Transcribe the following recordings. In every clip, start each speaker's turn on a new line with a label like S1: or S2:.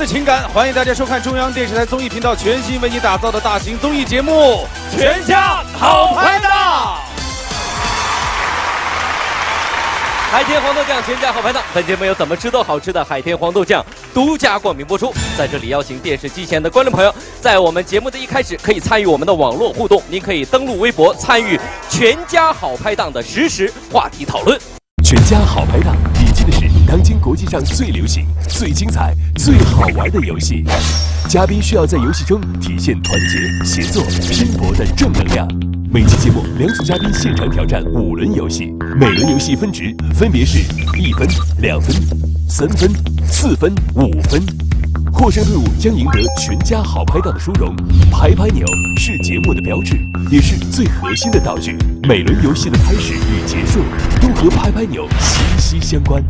S1: 的情感，欢迎大家收看中央电视台综艺频道全新为你打造的大型综艺节目《全家好拍档》。
S2: 海天黄豆酱全家好拍档，本节目由怎么吃都好吃的海天黄豆酱独家冠名播出。在这里邀请电视机前的观众朋友，在我们节目的一开始可以参与我们的网络互动，您可以登录微博参与全家好拍档的实时话题讨论。
S3: 全家好拍档当今国际上最流行、最精彩、最好玩的游戏，嘉宾需要在游戏中体现团结、协作、拼搏的正能量。每期节目，两组嘉宾现场挑战五轮游戏，每轮游戏分值分别是一分、两分、三分、四分、五分。获胜队伍将赢得全家好拍档的殊荣。拍拍钮是节目的标志，也是最核心的道具。每轮游戏的开始与结束都和拍拍钮息息相关。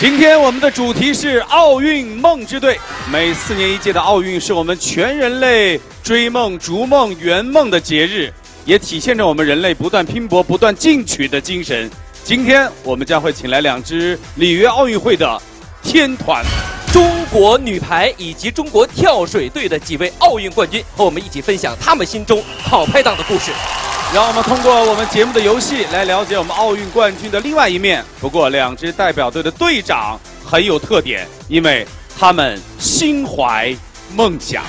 S1: 今天我们的主题是奥运梦之队。每四年一届的奥运是我们全人类追梦、逐梦、圆梦的节日，也体现着我们人类不断拼搏、不断进取的精神。今天我们将会请来两支里约奥运会的天团，
S2: 中国女排以及中国跳水队的几位奥运冠军，和我们一起分享他们心中好拍档的故事。
S1: 让我们通过我们节目的游戏来了解我们奥运冠军的另外一面。不过，两支代表队的队长很有特点，因为他们心怀梦想。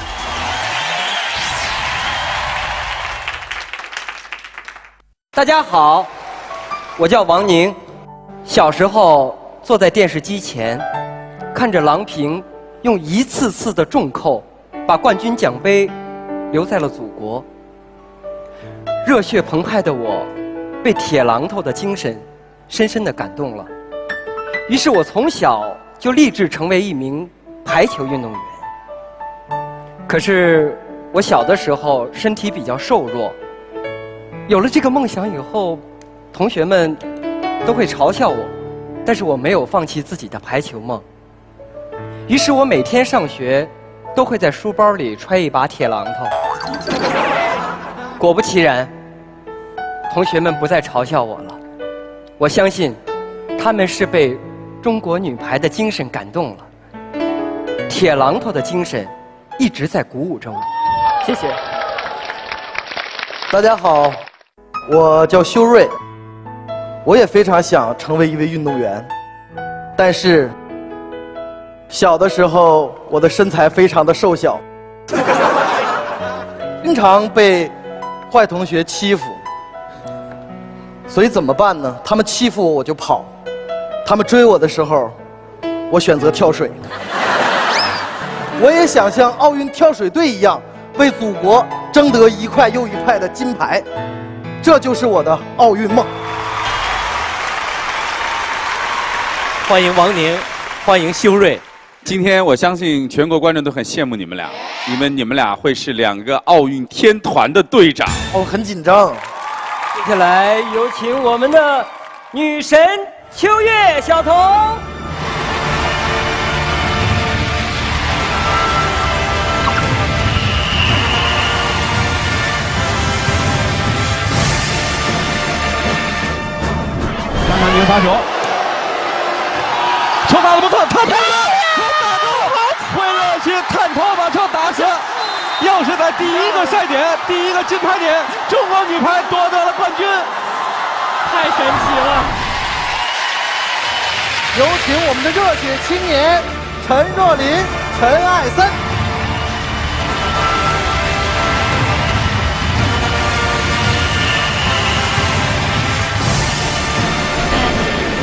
S4: 大家好，我叫王宁。小时候坐在电视机前，看着郎平用一次次的重扣，把冠军奖杯留在了祖国。热血澎湃的我，被铁榔头的精神深深的感动了。于是我从小就立志成为一名排球运动员。可是我小的时候身体比较瘦弱，有了这个梦想以后，同学们都会嘲笑我，但是我没有放弃自己的排球梦。于是我每天上学都会在书包里揣一把铁榔头。果不其然，同学们不再嘲笑我了。我相信，他们是被中国女排的精神感动了。铁榔头的精神一直在鼓舞着我。谢谢。
S5: 大家好，我叫修睿，我也非常想成为一位运动员，但是小的时候我的身材非常的瘦小，经常被坏同学欺负，所以怎么办呢？他们欺负我我就跑，他们追我的时候，我选择跳水。我也想像奥运跳水队一样，为祖国争得一块又一块的金牌，这就是我的奥运梦。
S2: 欢迎王宁，欢迎修睿。
S1: 今天我相信全国观众都很羡慕你们俩，你们你们俩会是两个奥运天团的队长。
S5: 哦很紧张。
S4: 接下来有请我们的女神秋月小彤。
S6: 张常宁发球，球打得不错，他拍了，他打得好，会热去探头把球打死，又是在第一个赛点，第一个金牌点，中国女排夺得了冠军，太神奇了！
S5: 有请我们的热血青年陈若琳、陈艾森。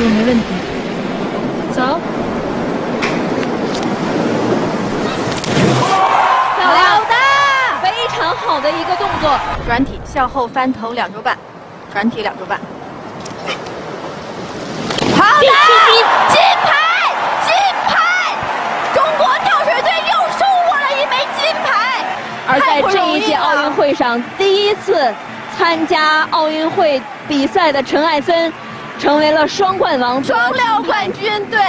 S7: 我没问题，走。漂亮的，非常好的一个动作，转体向后翻腾两周半，转体两周半。好的，金牌，金牌！中国跳水队又收获了一枚金牌。而在这一届奥运会上，第一次参加奥运会比赛的陈艾森。成为了双冠王，双料冠军，对。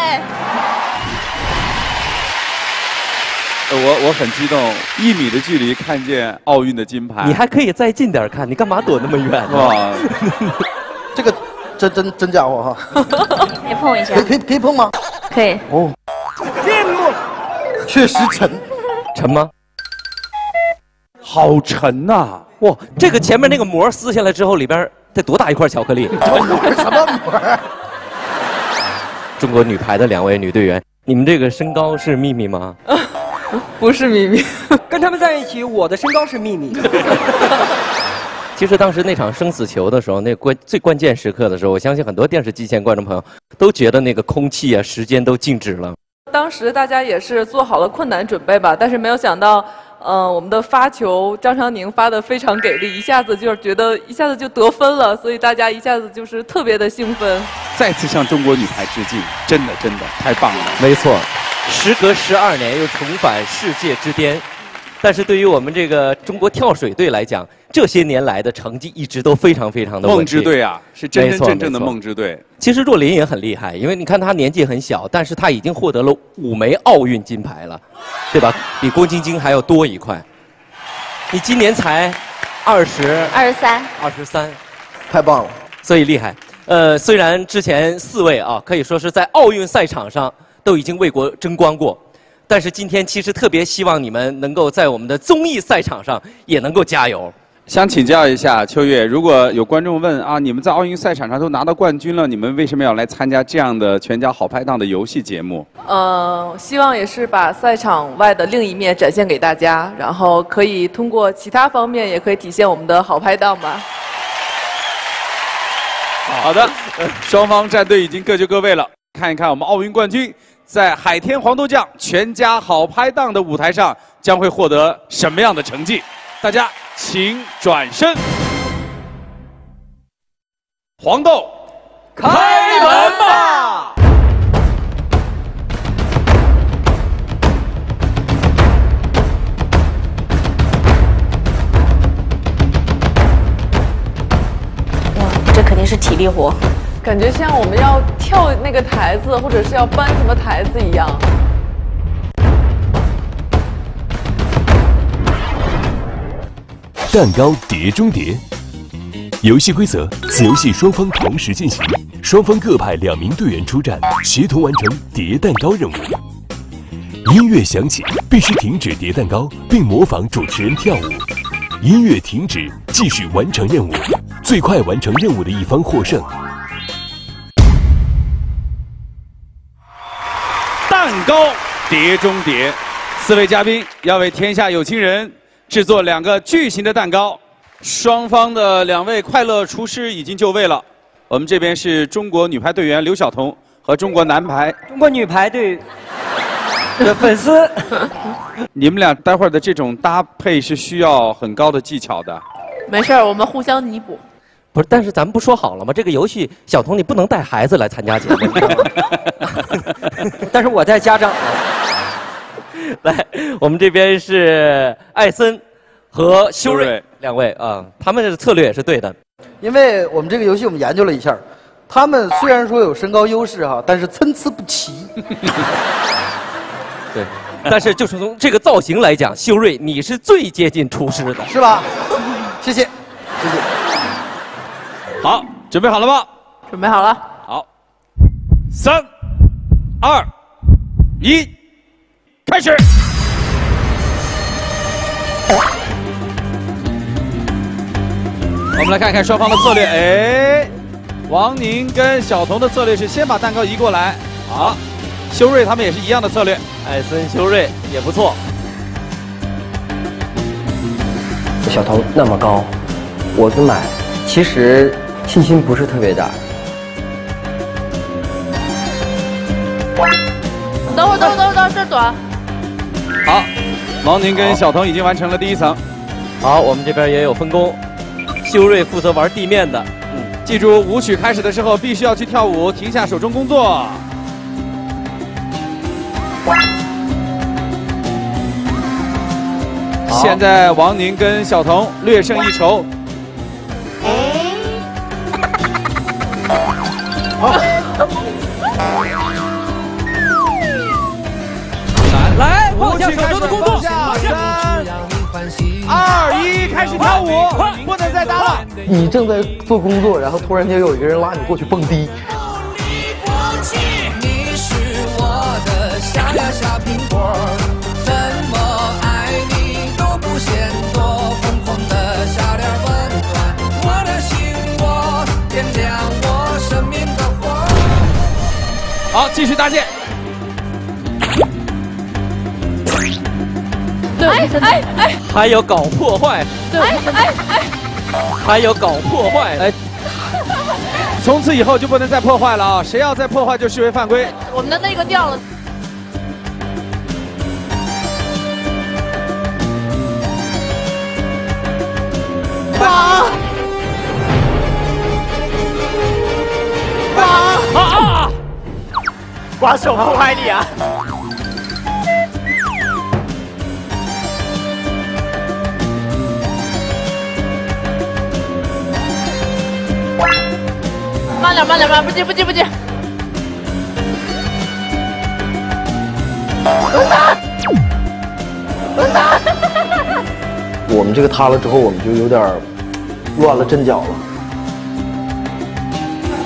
S1: 我我很激动，一米的距离看见奥运的金牌。
S2: 你还可以再近点看，你干嘛躲那么远？
S1: 哇，
S5: 这个真真真家伙哈，
S7: 可以碰一下
S5: 可以，可以可以碰吗？
S7: 可以。
S5: 哦，确实沉。
S2: 沉吗？
S1: 好沉呐、
S2: 哇，这个前面那个膜撕下来之后，里边得多大一块巧克力？
S5: 什么膜儿？
S2: 中国女排的两位女队员，你们这个身高是秘密吗？
S4: 不是秘密，跟他们在一起，我的身高是秘密。
S2: 其实当时那场生死球的时候，那关最关键时刻的时候，我相信很多电视机前观众朋友都觉得那个空气啊、时间都静止了。
S8: 当时大家也是做好了困难准备吧，但是没有想到，呃，我们的发球张常宁发的非常给力，一下子就是觉得一下子就得分了，所以大家一下子就是特别的兴奋。
S1: 再次向中国女排致敬，真的真的太棒了。
S2: 没错，时隔十二年又重返世界之巅，但是对于我们这个中国跳水队来讲，这些年来的成绩一直都非常非常的稳
S1: 梦之队啊，是真真正正的梦之队。
S2: 其实若琳也很厉害，因为你看她年纪很小，但是她已经获得了五枚奥运金牌了，对吧？比郭晶晶还要多一块。你今年才二十
S7: 二十三，
S2: 二十三，
S5: 太棒了！
S2: 所以厉害。呃，虽然之前四位啊，可以说是在奥运赛场上都已经为国争光过，但是今天其实特别希望你们能够在我们的综艺赛场上也能够加油。
S1: 想请教一下秋月，如果有观众问啊，你们在奥运赛场上都拿到冠军了，你们为什么要来参加这样的全家好拍档的游戏节目？
S8: 呃，希望也是把赛场外的另一面展现给大家，然后可以通过其他方面也可以体现我们的好拍档吧。
S1: 好的，双方战队已经各就各位了。看一看我们奥运冠军在海天黄豆酱全家好拍档的舞台上将会获得什么样的成绩？大家请转身。黄豆，开门吧！
S7: 哇，这肯定是体力活。
S8: 感觉像我们要跳那个台子，或者是要搬什么台子一样。
S3: 蛋糕碟中谍。游戏规则：此游戏双方同时进行，双方各派两名队员出战，协同完成叠蛋糕任务。音乐响起，必须停止叠蛋糕，并模仿主持人跳舞。音乐停止，继续完成任务。最快完成任务的一方获胜。
S1: 蛋糕碟中谍，四位嘉宾要为天下有情人制作两个巨型的蛋糕。双方的两位快乐厨师已经就位了。我们这边是中国女排队员刘晓彤和中国男排，
S4: 中国女排队的粉丝，
S1: 你们俩待会儿的这种搭配是需要很高的技巧的。
S8: 没事儿，我们互相弥补。
S2: 不是，但是咱们不说好了吗？这个游戏，晓彤你不能带孩子来参加节目？
S4: 但是我在家长。
S2: 来，我们这边是艾森和修睿两位啊，他们的策略也是对的。
S5: 因为我们这个游戏我们研究了一下，他们虽然说有身高优势哈，但是参差不齐。
S2: 对，但是就是从这个造型来讲，修睿你是最接近厨师的。
S5: 是吧？谢谢，谢谢。
S1: 好，准备好了吗？
S8: 准备好了，
S1: 好，三、二、一，开始。我们来看看双方的策略。哎，王宁跟小童的策略是先把蛋糕移过来。好，修睿他们也是一样的策略。
S2: 艾森、修睿也不错。
S4: 小童那么高，我跟买，其实信心不是特别大。
S7: 等会儿，等会儿，等会儿，等会儿，这短。
S1: 好，王宁跟小彤已经完成了第一层。
S2: 好，我们这边也有分工，修睿负责玩地面的。
S1: 嗯，记住舞曲开始的时候必须要去跳舞，停下手中工作。现在王宁跟小童略胜一筹。开始，跳舞，不能再搭了。
S5: 你正在做工作，然后突然间有一个人拉你过去蹦迪。
S9: 你是我的小呀小苹果，怎么爱你都不嫌多，红红的小脸温暖我的心窝，点亮我生命的火。
S1: 好，继续搭建。
S8: 哎哎哎，
S2: 还有搞破坏，
S8: 哎哎哎，
S2: 还有搞破坏，哎，
S1: 从此以后就不能再破坏了啊！谁要再破坏就视为犯规。
S8: 我们的那个掉了。
S5: 哇！哇！
S2: 啊！啊！
S10: 瓜手破坏力啊！
S8: 慢点，慢点，慢，不急，不急，不急。
S5: 我们这个塌了之后，我们就有点乱了阵脚了。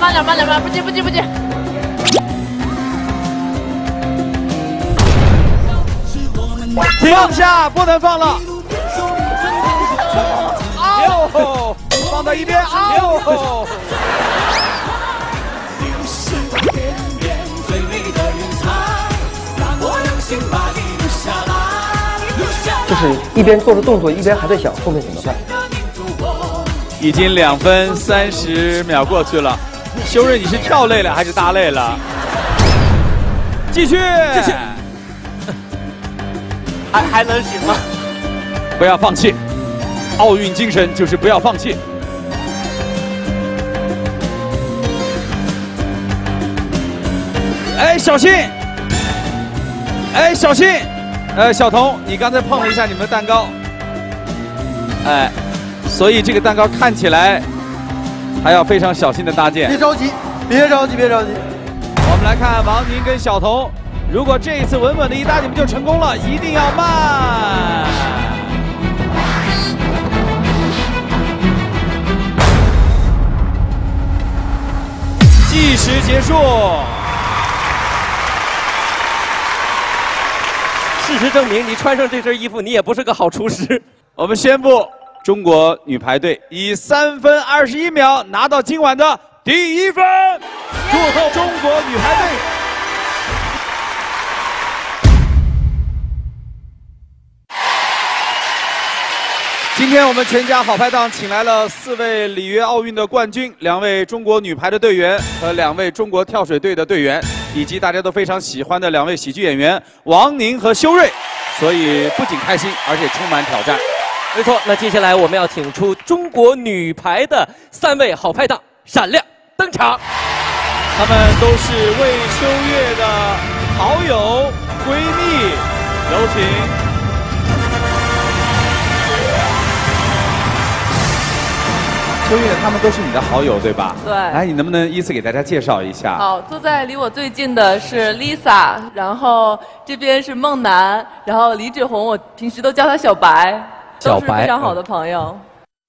S8: 慢点，慢点，慢，不急，不急，不急。
S1: 放下，不能放了。哦，放到一边。哦。
S4: 就是一边做着动作，一边还在想后面怎么办。
S1: 已经两分三十秒过去了，修睿，你是跳累了还是搭累了？继续，继续，
S10: 还还能行吗？
S1: 不要放弃，奥运精神就是不要放弃。哎，小心！哎，小心！呃，小童，你刚才碰了一下你们的蛋糕，哎，所以这个蛋糕看起来还要非常小心的搭建。
S5: 别着急，别着急，别着急。
S1: 我们来看王宁跟小童，如果这一次稳稳的一搭，你们就成功了，一定要慢。计时结束。
S2: 实证明，你穿上这身衣服，你也不是个好厨师。
S1: 我们宣布，中国女排队以三分二十一秒拿到今晚的第一分，祝贺中国女排队！今天我们全家好拍档请来了四位里约奥运的冠军，两位中国女排的队员和两位中国跳水队的队员，以及大家都非常喜欢的两位喜剧演员王宁和修睿，所以不仅开心，而且充满挑战。
S2: 没错，那接下来我们要请出中国女排的三位好拍档闪亮登场。
S1: 他们都是魏秋月的好友、闺蜜，有请。秋月，他们都是你的好友，对吧？
S8: 对。
S1: 来，你能不能依次给大家介绍一下？
S8: 好，坐在离我最近的是 Lisa，然后这边是孟楠，然后李志红，我平时都叫他小白，都是非常好的朋友。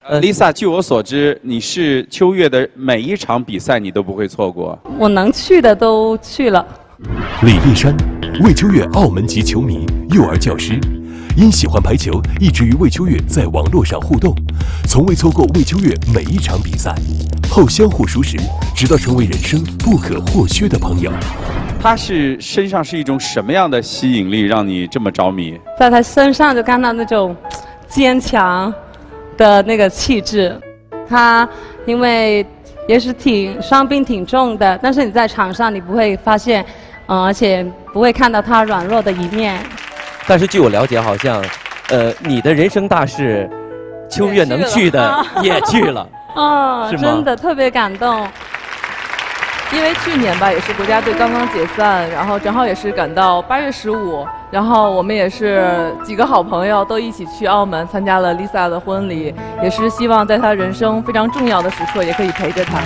S1: 呃，Lisa，据我所知，你是秋月的每一场比赛你都不会错过。
S11: 我能去的都去了。
S3: 李立山，魏秋月澳门籍球迷，幼儿教师。因喜欢排球，一直与魏秋月在网络上互动，从未错过魏秋月每一场比赛。后相互熟识，直到成为人生不可或缺的朋友。
S1: 他是身上是一种什么样的吸引力，让你这么着迷？
S11: 在他身上就看到那种坚强的那个气质。他因为也是挺伤病挺重的，但是你在场上你不会发现，嗯，而且不会看到他软弱的一面。
S2: 但是据我了解，好像，呃，你的人生大事，秋月能去的也去了，
S11: 啊，
S2: 是吗
S11: 真的特别感动。
S8: 因为去年吧，也是国家队刚刚解散，然后正好也是赶到八月十五，然后我们也是几个好朋友都一起去澳门参加了 Lisa 的婚礼，也是希望在她人生非常重要的时刻，也可以陪着她。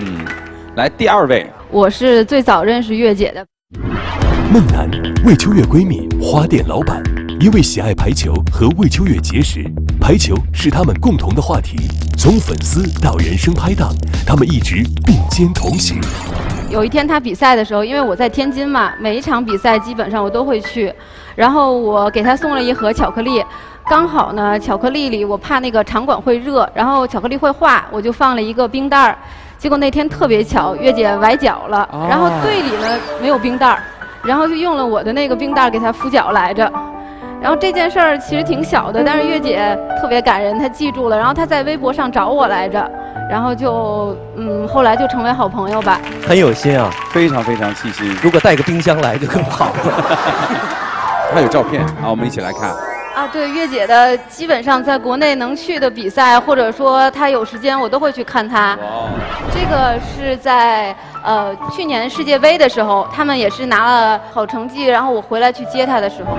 S1: 嗯，来第二位，
S7: 我是最早认识月姐的。
S3: 孟楠，魏秋月闺蜜，花店老板，因为喜爱排球和魏秋月结识，排球是他们共同的话题，从粉丝到人生拍档，他们一直并肩同行。
S12: 有一天他比赛的时候，因为我在天津嘛，每一场比赛基本上我都会去，然后我给他送了一盒巧克力，刚好呢，巧克力里我怕那个场馆会热，然后巧克力会化，我就放了一个冰袋儿。结果那天特别巧，月姐崴脚了，然后队里呢没有冰袋儿，然后就用了我的那个冰袋儿给他敷脚来着。然后这件事儿其实挺小的，但是月姐特别感人，她记住了，然后她在微博上找我来着，然后就嗯，后来就成为好朋友吧。
S2: 很有心啊，
S1: 非常非常细心。
S2: 如果带个冰箱来就更好了。
S1: 他有照片啊，我们一起来看。
S12: 啊，对，月姐的基本上在国内能去的比赛，或者说她有时间，我都会去看她。这个是在呃去年世界杯的时候，他们也是拿了好成绩，然后我回来去接她的时候。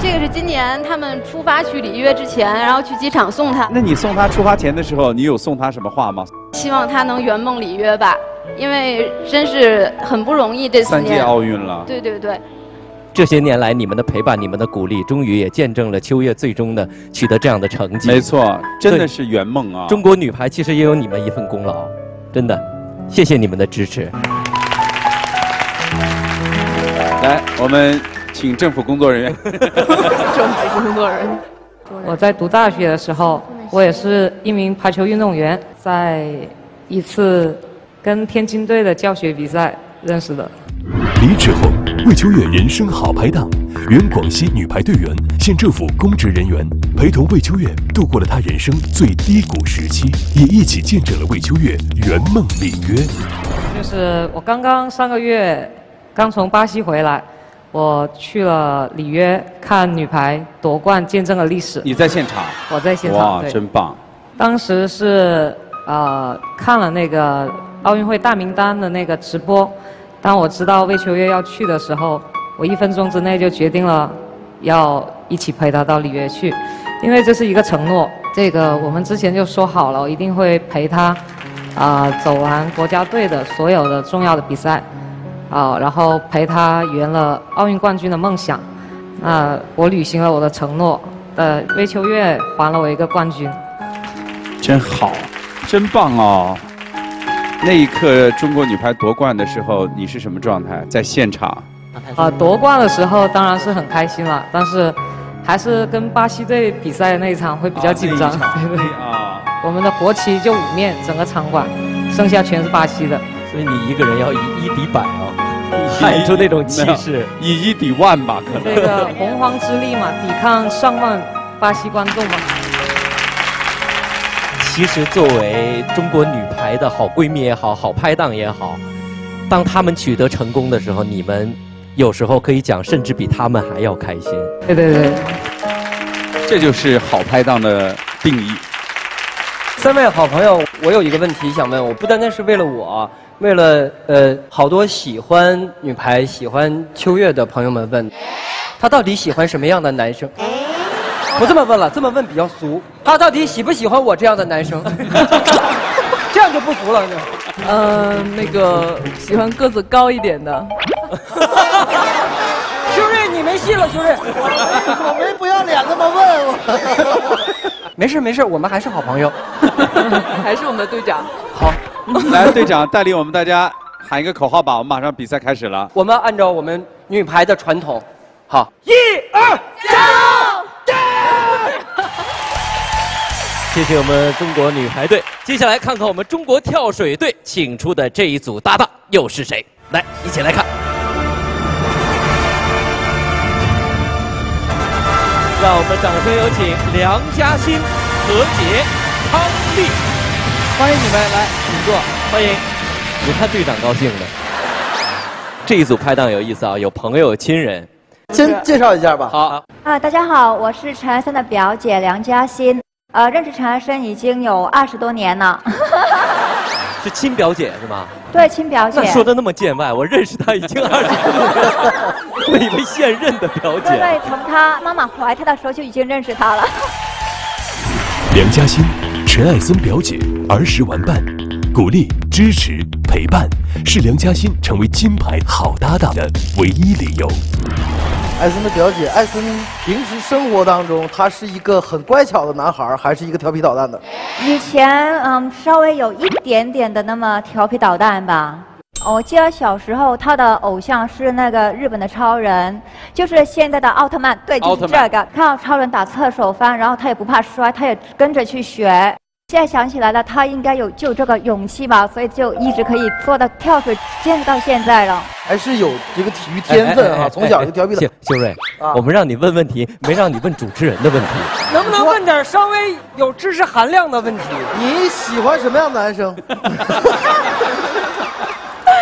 S12: 这个是今年他们出发去里约之前，然后去机场送她。
S1: 那你送她出发前的时候，你有送她什么话吗？
S12: 希望她能圆梦里约吧，因为真是很不容易这四年。
S1: 三届奥运了。
S12: 对对对。
S2: 这些年来，你们的陪伴，你们的鼓励，终于也见证了秋月最终的取得这样的成绩。
S1: 没错，真的是圆梦啊！
S2: 中国女排其实也有你们一份功劳，真的，谢谢你们的支持。
S1: 来，我们请政府工作人员。
S8: 政府工作人员。
S13: 我在读大学的时候，我也是一名排球运动员，在一次跟天津队的教学比赛认识的。
S3: 离职后，魏秋月人生好拍档，原广西女排队员，县政府公职人员，陪同魏秋月度过了她人生最低谷时期，也一起见证了魏秋月圆梦里约。
S13: 就是我刚刚上个月刚从巴西回来，我去了里约看女排夺冠，见证了历史。
S1: 你在现场？
S13: 我在现场。
S1: 哇，真棒！
S13: 当时是呃看了那个奥运会大名单的那个直播。当我知道魏秋月要去的时候，我一分钟之内就决定了要一起陪她到里约去，因为这是一个承诺。这个我们之前就说好了，我一定会陪她啊走完国家队的所有的重要的比赛，啊，然后陪她圆了奥运冠军的梦想。那我履行了我的承诺，呃，魏秋月还了我一个冠军。
S1: 真好，真棒哦！那一刻，中国女排夺冠的时候，你是什么状态？在现场？
S13: 啊，夺冠的时候当然是很开心了，但是还是跟巴西队比赛的那一场会比较紧张。啊，我们的国旗就五面，整个场馆，剩下全是巴西的。
S2: 所以你一个人要以一敌百哦，喊出那种气势，
S1: 以一敌万吧，可能。
S13: 这个洪荒之力嘛，抵抗上万巴西观众嘛。
S2: 其实，作为中国女排的好闺蜜也好好拍档也好，当她们取得成功的时候，你们有时候可以讲，甚至比她们还要开心。
S13: 对对对，
S1: 这就是好拍档的定义。
S4: 三位好朋友，我有一个问题想问，我不单单是为了我，为了呃好多喜欢女排、喜欢秋月的朋友们问，她到底喜欢什么样的男生？不这么问了，这么问比较俗。他到底喜不喜欢我这样的男生？这样就不俗了。
S8: 嗯，那个喜欢个子高一点的。
S4: 秋瑞，你没戏了，秋瑞。
S5: 我没不要脸这么问我。
S4: 没事没事，我们还是好朋友。
S8: 还是我们的队长。
S4: 好，
S1: 来，队长带领我们大家喊一个口号吧，我们马上比赛开始了。
S4: 我们按照我们女排的传统，好，
S9: 一二，加油！
S2: 谢谢我们中国女排队。接下来看看我们中国跳水队请出的这一组搭档又是谁？来，一起来看。让我们掌声有请梁嘉欣、何洁、康丽，欢迎你们来，请坐，欢迎。你看队长高兴的。这一组拍档有意思啊，有朋友、亲人。
S5: 先介绍一下吧。
S2: 好。
S14: 啊，大家好，我是陈安森的表姐梁嘉欣。呃，认识陈安生已经有二十多年了。
S2: 是亲表姐是吗？
S14: 对，亲表姐。
S2: 那说的那么见外，我认识她已经二十多年了，我以为现任的表姐。
S14: 对对，从她妈妈怀她的时候就已经认识她了。
S3: 梁嘉欣，陈艾森表姐，儿时玩伴，鼓励、支持、陪伴，是梁嘉欣成为金牌好搭档的唯一理由。
S5: 艾森的表姐，艾森平时生活当中，他是一个很乖巧的男孩，还是一个调皮捣蛋的？
S14: 以前嗯，稍微有一点点的那么调皮捣蛋吧。我记得小时候他的偶像是那个日本的超人，就是现在的奥特曼。对，就是这个。看到超人打侧手翻，然后他也不怕摔，他也跟着去学。现在想起来了，他应该有就这个勇气吧，所以就一直可以做到跳水，坚持到现在了。
S5: 还是有这个体育天分啊，从小就调皮
S2: 修
S5: 捣。
S2: 修睿
S5: 啊，
S2: 我们让你问问题，没让你问主持人的问题。
S4: 能不能问点稍微有知识含量的问题？
S5: 你喜欢什么样的男生？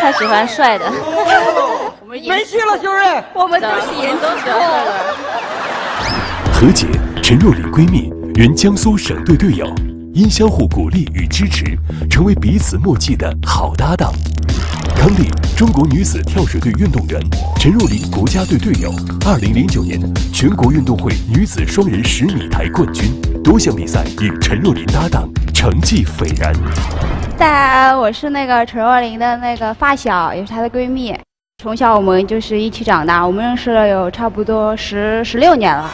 S7: 他喜欢帅的。
S4: 我们没戏了，秀瑞。
S7: 我们都喜欢都喜欢帅的。
S3: 何洁、陈若琳闺蜜，原江苏省队队友，因相互鼓励与支持，成为彼此默契的好搭档。康丽，中国女子跳水队运动员，陈若琳国家队队友，二零零九年全国运动会女子双人十米台冠军，多项比赛与陈若琳搭档，成绩斐然。
S15: 大家好，我是那个陈若琳的那个发小，也是她的闺蜜。从小我们就是一起长大，我们认识了有差不多十十六年了。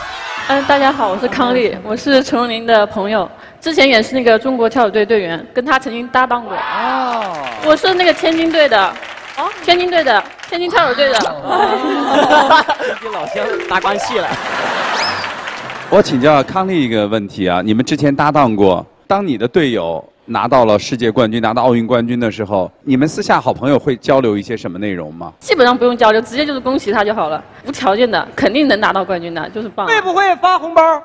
S16: 嗯，大家好，我是康丽，我是陈若琳的朋友，之前也是那个中国跳水队队员，跟他曾经搭档过。哦，我是那个天津队的，哦，天津队的，天津跳水队的。
S2: 跟老乡搭关系了。
S1: 我请教康丽一个问题啊，你们之前搭档过，当你的队友拿到了世界冠军、拿到奥运冠军的时候，你们私下好朋友会交流一些什么内容吗？
S16: 基本上不用交流，直接就是恭喜他就好了，无条件的，肯定能拿到冠军的，就是棒。
S4: 会不会发红包？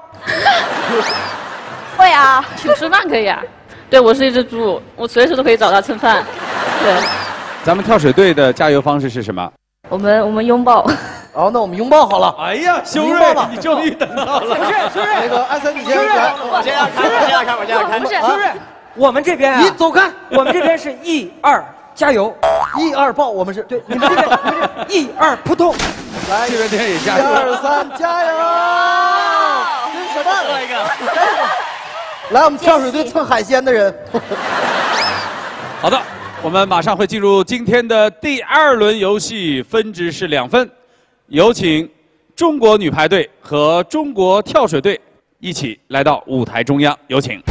S16: 会啊，请吃饭可以啊。对，我是一只猪，我随时都可以找他蹭饭。对，
S1: 咱们跳水队的加油方式是什么？
S16: 我们我们拥抱。
S5: 哦，那我们拥抱好了。
S1: 哎呀，修睿
S5: 拥抱吧，
S1: 你终于等到了。
S4: 不是，修睿。
S5: 那个艾森，你先来，
S10: 我先要看，我先要看，我先要看。
S4: 不是，修睿，我们这边啊，
S5: 你走开，
S4: 我们这边是一二加油，
S5: 一二爆，我们是
S4: 对，你们这边 一二扑通，
S5: 来，
S1: 这边天也加油。
S5: 一二三，加油！这是什么？
S10: 做一个。
S5: 来，我们跳水队蹭海鲜的人。
S1: 好的，我们马上会进入今天的第二轮游戏，分值是两分。有请中国女排队和中国跳水队一起来到舞台中央，有请。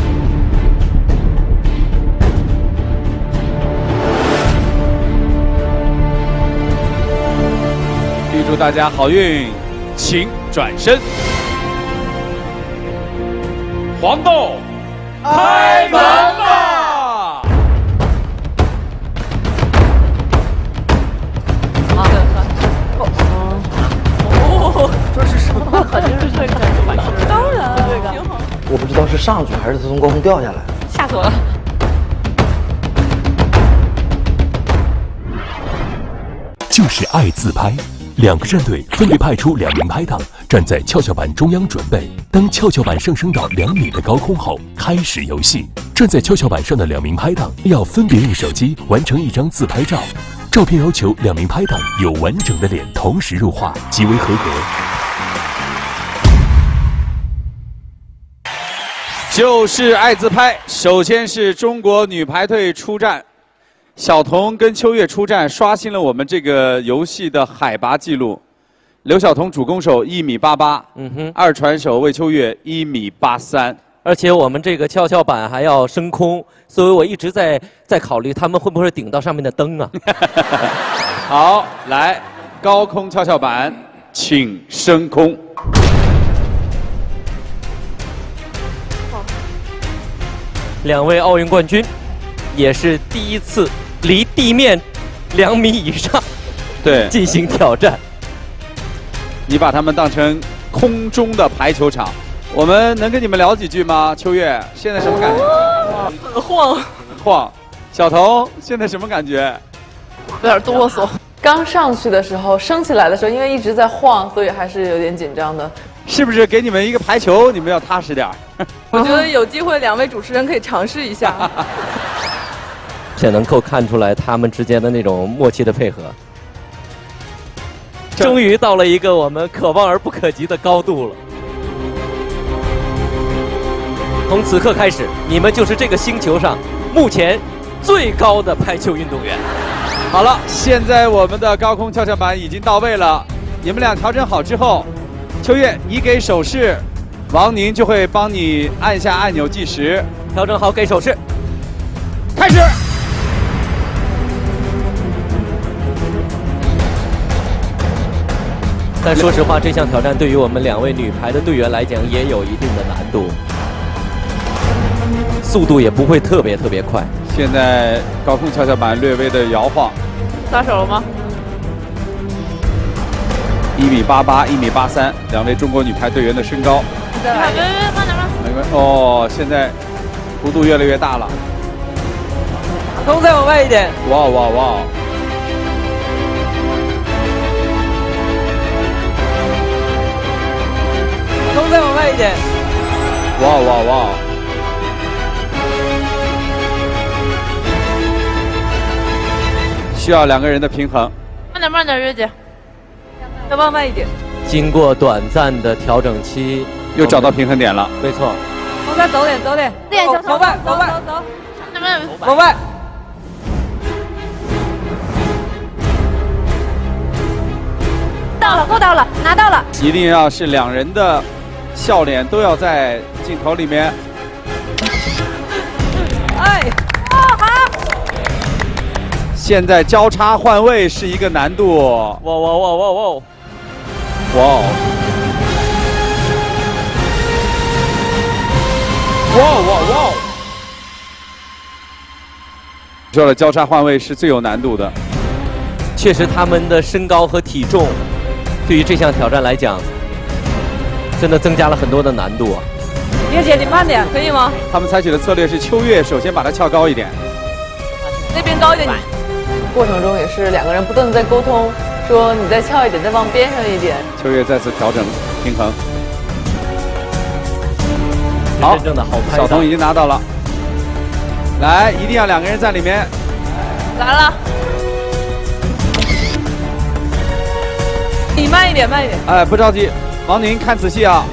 S1: 预祝大家好运，请转身。黄豆，开门吧！
S16: 哦，这是什么？肯定是这个，当然这个挺好。
S5: 我不知道是上去还是他从高空掉下来。
S16: 吓死我了！
S3: 就是爱自拍。两个战队分别派出两名拍档，站在跷跷板中央准备。当跷跷板上升到两米的高空后，开始游戏。站在跷跷板上的两名拍档要分别用手机完成一张自拍照，照片要求两名拍档有完整的脸同时入画，即为合格。
S1: 就是爱自拍。首先是中国女排队出战，小童跟秋月出战，刷新了我们这个游戏的海拔记录。刘晓彤主攻手一米八八，
S2: 嗯哼，
S1: 二传手魏秋月一米八三。
S2: 而且我们这个跷跷板还要升空，所以我一直在在考虑他们会不会顶到上面的灯啊。
S1: 好，来高空跷跷板，请升空。
S2: 两位奥运冠军，也是第一次离地面两米以上
S1: 对
S2: 进行挑战。
S1: 你把他们当成空中的排球场，我们能跟你们聊几句吗？秋月，现在什么感觉？
S8: 很晃，
S1: 晃。小童，现在什么感觉？
S8: 有点哆嗦。刚上去的时候，升起来的时候，因为一直在晃，所以还是有点紧张的。
S1: 是不是给你们一个排球，你们要踏实点儿？
S8: 我觉得有机会，两位主持人可以尝试一下。
S2: 这能够看出来他们之间的那种默契的配合。终于到了一个我们可望而不可及的高度了。从此刻开始，你们就是这个星球上目前最高的排球运动员。
S1: 好了，现在我们的高空跷跷板已经到位了，你们俩调整好之后，秋月你给手势，王宁就会帮你按下按钮计时。
S2: 调整好，给手势，
S1: 开始。
S2: 但说实话，这项挑战对于我们两位女排的队员来讲也有一定的难度，速度也不会特别特别快。
S1: 现在高空跷跷板略微的摇晃，
S8: 撒手了吗？
S1: 一米八八，一米八三，两位中国女排队员的身高。
S8: 别别别，慢点慢。
S1: 没关哦，现在幅度越来越大了。
S4: 头再往外一点。
S1: 哇哇哇！
S4: 头再往外一点。
S1: 哇哇哇！需要两个人的平衡。
S8: 慢点慢点，月姐，再往外一点。
S2: 经过短暂的调整期，
S1: 又找到平衡点了。
S2: 没错，
S4: 往外走点，走点，
S14: 对，走
S4: 往外，往外，
S8: 走。慢慢
S4: 往外。
S14: 到了，够到了，拿到了。
S1: 一定要是两人的笑脸都要在镜头里面。
S4: 哎，
S14: 哦，好。
S1: 现在交叉换位是一个难度。哇
S2: 哇哇哇哇！哇！
S1: 哇！哇哇哇！说了，交叉换位是最有难度的。
S2: 确实，他们的身高和体重，对于这项挑战来讲，真的增加了很多的难度啊。
S8: 月姐，你慢点，可以吗？
S1: 他们采取的策略是秋月首先把它翘高一点。
S8: 那边高一点。过程中也是两个人不断的在沟通，说你再翘一点，再往边上一点。
S1: 秋月再次调整平衡。好，
S2: 真正的好拍
S1: 小童已经拿到了。来，一定要两个人在里面。
S8: 来了。你慢一点，慢一点。
S1: 哎，不着急，王宁看仔细啊。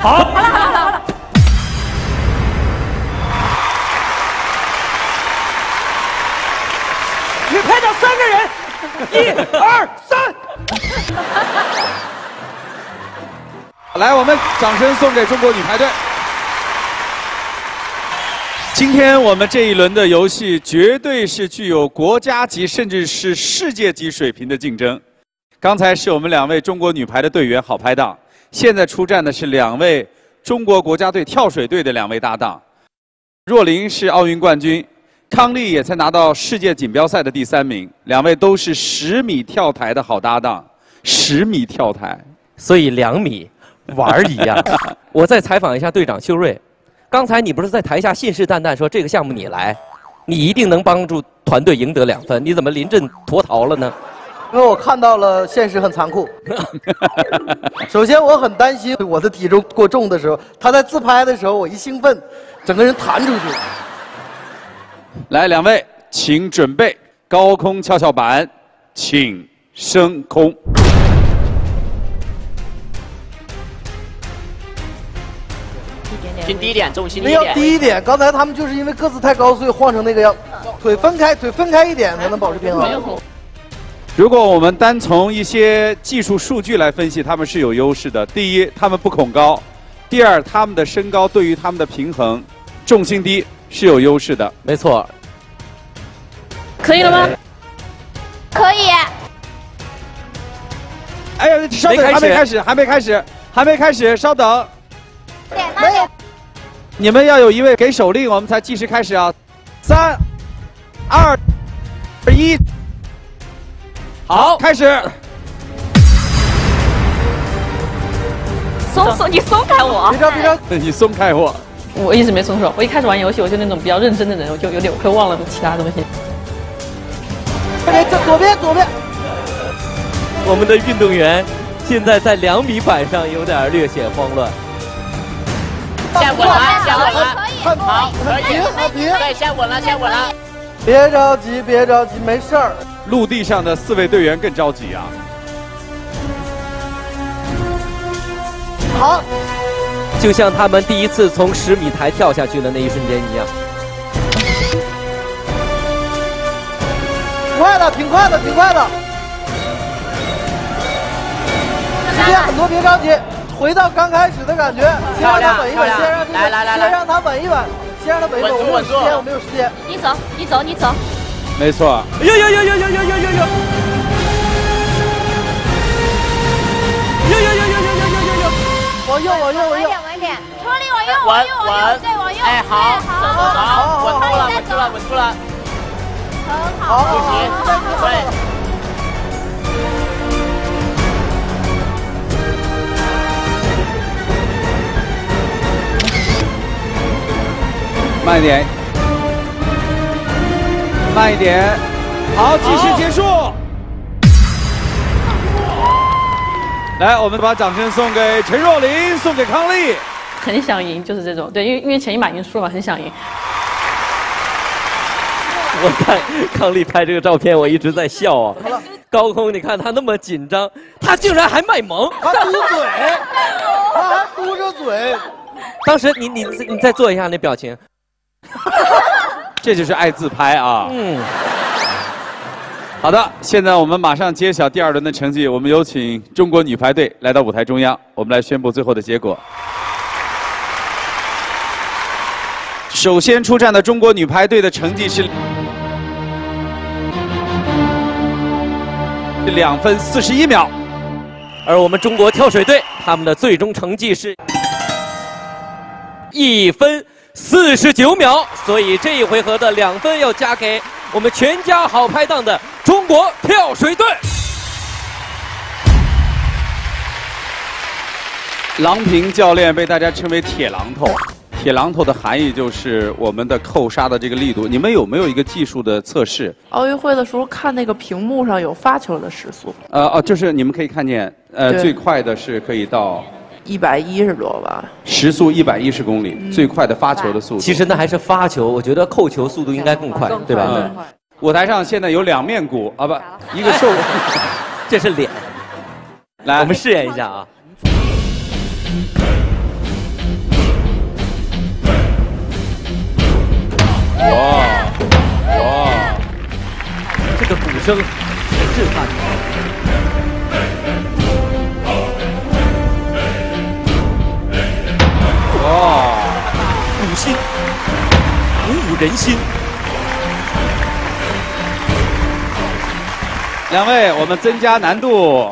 S1: 好。
S14: 好了，好了，好了。
S6: 你拍到三个人，一、二、三。
S1: 来，我们掌声送给中国女排队。今天我们这一轮的游戏绝对是具有国家级甚至是世界级水平的竞争。刚才是我们两位中国女排的队员好拍档，现在出战的是两位中国国家队跳水队的两位搭档。若琳是奥运冠军，康丽也才拿到世界锦标赛的第三名，两位都是十米跳台的好搭档。十米跳台，
S2: 所以两米玩儿一样。我再采访一下队长秀睿，刚才你不是在台下信誓旦旦说这个项目你来，你一定能帮助团队赢得两分，你怎么临阵脱逃了呢？
S5: 因为我看到了现实很残酷。首先，我很担心我的体重过重的时候，他在自拍的时候，我一兴奋，整个人弹出去。
S1: 来，两位，请准备高空跷跷板，请升空。
S10: 心低一点，重心低
S5: 那要
S10: 一点。
S5: 低一点。刚才他们就是因为个子太高，所以晃成那个样。腿分开，腿分开一点才能保持平衡。
S1: 如果我们单从一些技术数据来分析，他们是有优势的。第一，他们不恐高；第二，他们的身高对于他们的平衡、重心低是有优势的。
S2: 没错。
S16: 可以了吗？
S14: 可以。
S1: 哎呀，稍等，还没开始，还没开始，还没开始，稍等。
S14: 没有。
S1: 你们要有一位给手令，我们才计时开始啊！三、二、一，好，开始。
S16: 松松，你松开我！
S5: 别着，别着，
S1: 你松开我。
S16: 我一直没松手，我一开始玩游戏我就那种比较认真的人，我就有点会忘了其他东西。
S5: 哎，这左边，左边。
S2: 我们的运动员现在在两米板上有点略显慌乱。
S10: 下稳了，下稳了，
S5: 看
S10: 好，可以，
S5: 好平，
S10: 对，站稳了，下稳了。
S5: 别着急，别着急，没事儿。
S1: 陆地上的四位队员更着急啊！
S5: 好，
S2: 就像他们第一次从十米台跳下去的那一瞬间一样。
S5: 快的，挺快的，挺快的。时间很多，别着急，回到刚开始的感觉，先让他稳一稳，先让这个
S10: 来来来来
S5: 先让他稳一稳，先让他稳一稳，我没有时间，我没有时间。
S7: 你走，你走，你走。
S1: 没错。
S2: 呦呦呦呦呦呦呦呦呦！呦呦呦呦呦呦呦呦呦！
S5: 往右，往右，往右。
S14: 晚一点，
S7: 车里往右，
S10: 稳
S7: 往右，往右，
S10: 稳
S7: 对，往右。
S10: 哎，好，
S7: 好，
S10: 好，稳住了，稳住了，稳住了。
S7: 很
S5: 好，
S10: 不行，对。
S1: 慢一点，慢一点，好，计时结束。来，我们把掌声送给陈若琳，送给康丽。
S16: 很想赢，就是这种。对，因为因为前一把已经输了嘛，很想赢。
S2: 我看康丽拍这个照片，我一直在笑啊。高空，你看他那么紧张，他竟然还卖萌。
S5: 他嘟嘴，他还嘟着嘴。
S2: 当时你你你再做一下那表情。
S1: 这就是爱自拍啊。
S2: 嗯。
S1: 好的，现在我们马上揭晓第二轮的成绩。我们有请中国女排队来到舞台中央，我们来宣布最后的结果。首先出战的中国女排队的成绩是两分四十一秒，
S2: 而我们中国跳水队他们的最终成绩是一分四十九秒，所以这一回合的两分要加给我们全家好拍档的中国跳水队。
S1: 郎平教练被大家称为“铁榔头”，铁榔头的含义就是我们的扣杀的这个力度。你们有没有一个技术的测试？
S8: 奥运会的时候看那个屏幕上有发球的时速，
S1: 呃哦，就是你们可以看见，呃，最快的是可以到
S8: 一百一十多吧。
S1: 时速一百一十公里，最快的发球的速度。
S2: 其实那还是发球，我觉得扣球速度应该更快，对吧？
S1: 嗯舞台上现在有两面鼓啊，不，一个瘦，
S2: 这是脸。
S1: 来，
S2: 我们试验一下啊。
S1: 哇哇，
S2: 这个鼓声很震撼。
S1: 哇，
S2: 鼓心，鼓舞人心。
S1: 两位，我们增加难度，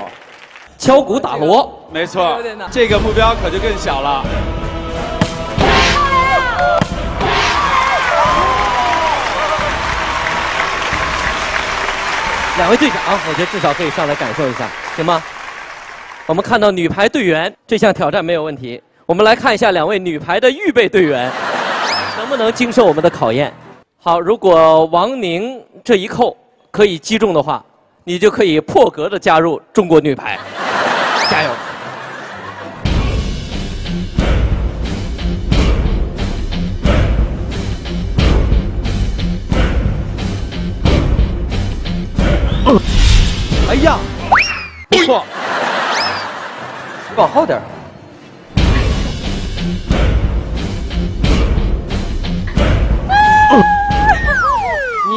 S2: 敲鼓打锣，
S1: 没错，这个目标可就更小了。
S2: 两位队长，我觉得至少可以上来感受一下，行吗？我们看到女排队员这项挑战没有问题，我们来看一下两位女排的预备队员 能不能经受我们的考验。好，如果王宁这一扣可以击中的话，你就可以破格的加入中国女排，加油！
S5: 哎呀，
S1: 不错，
S4: 往后点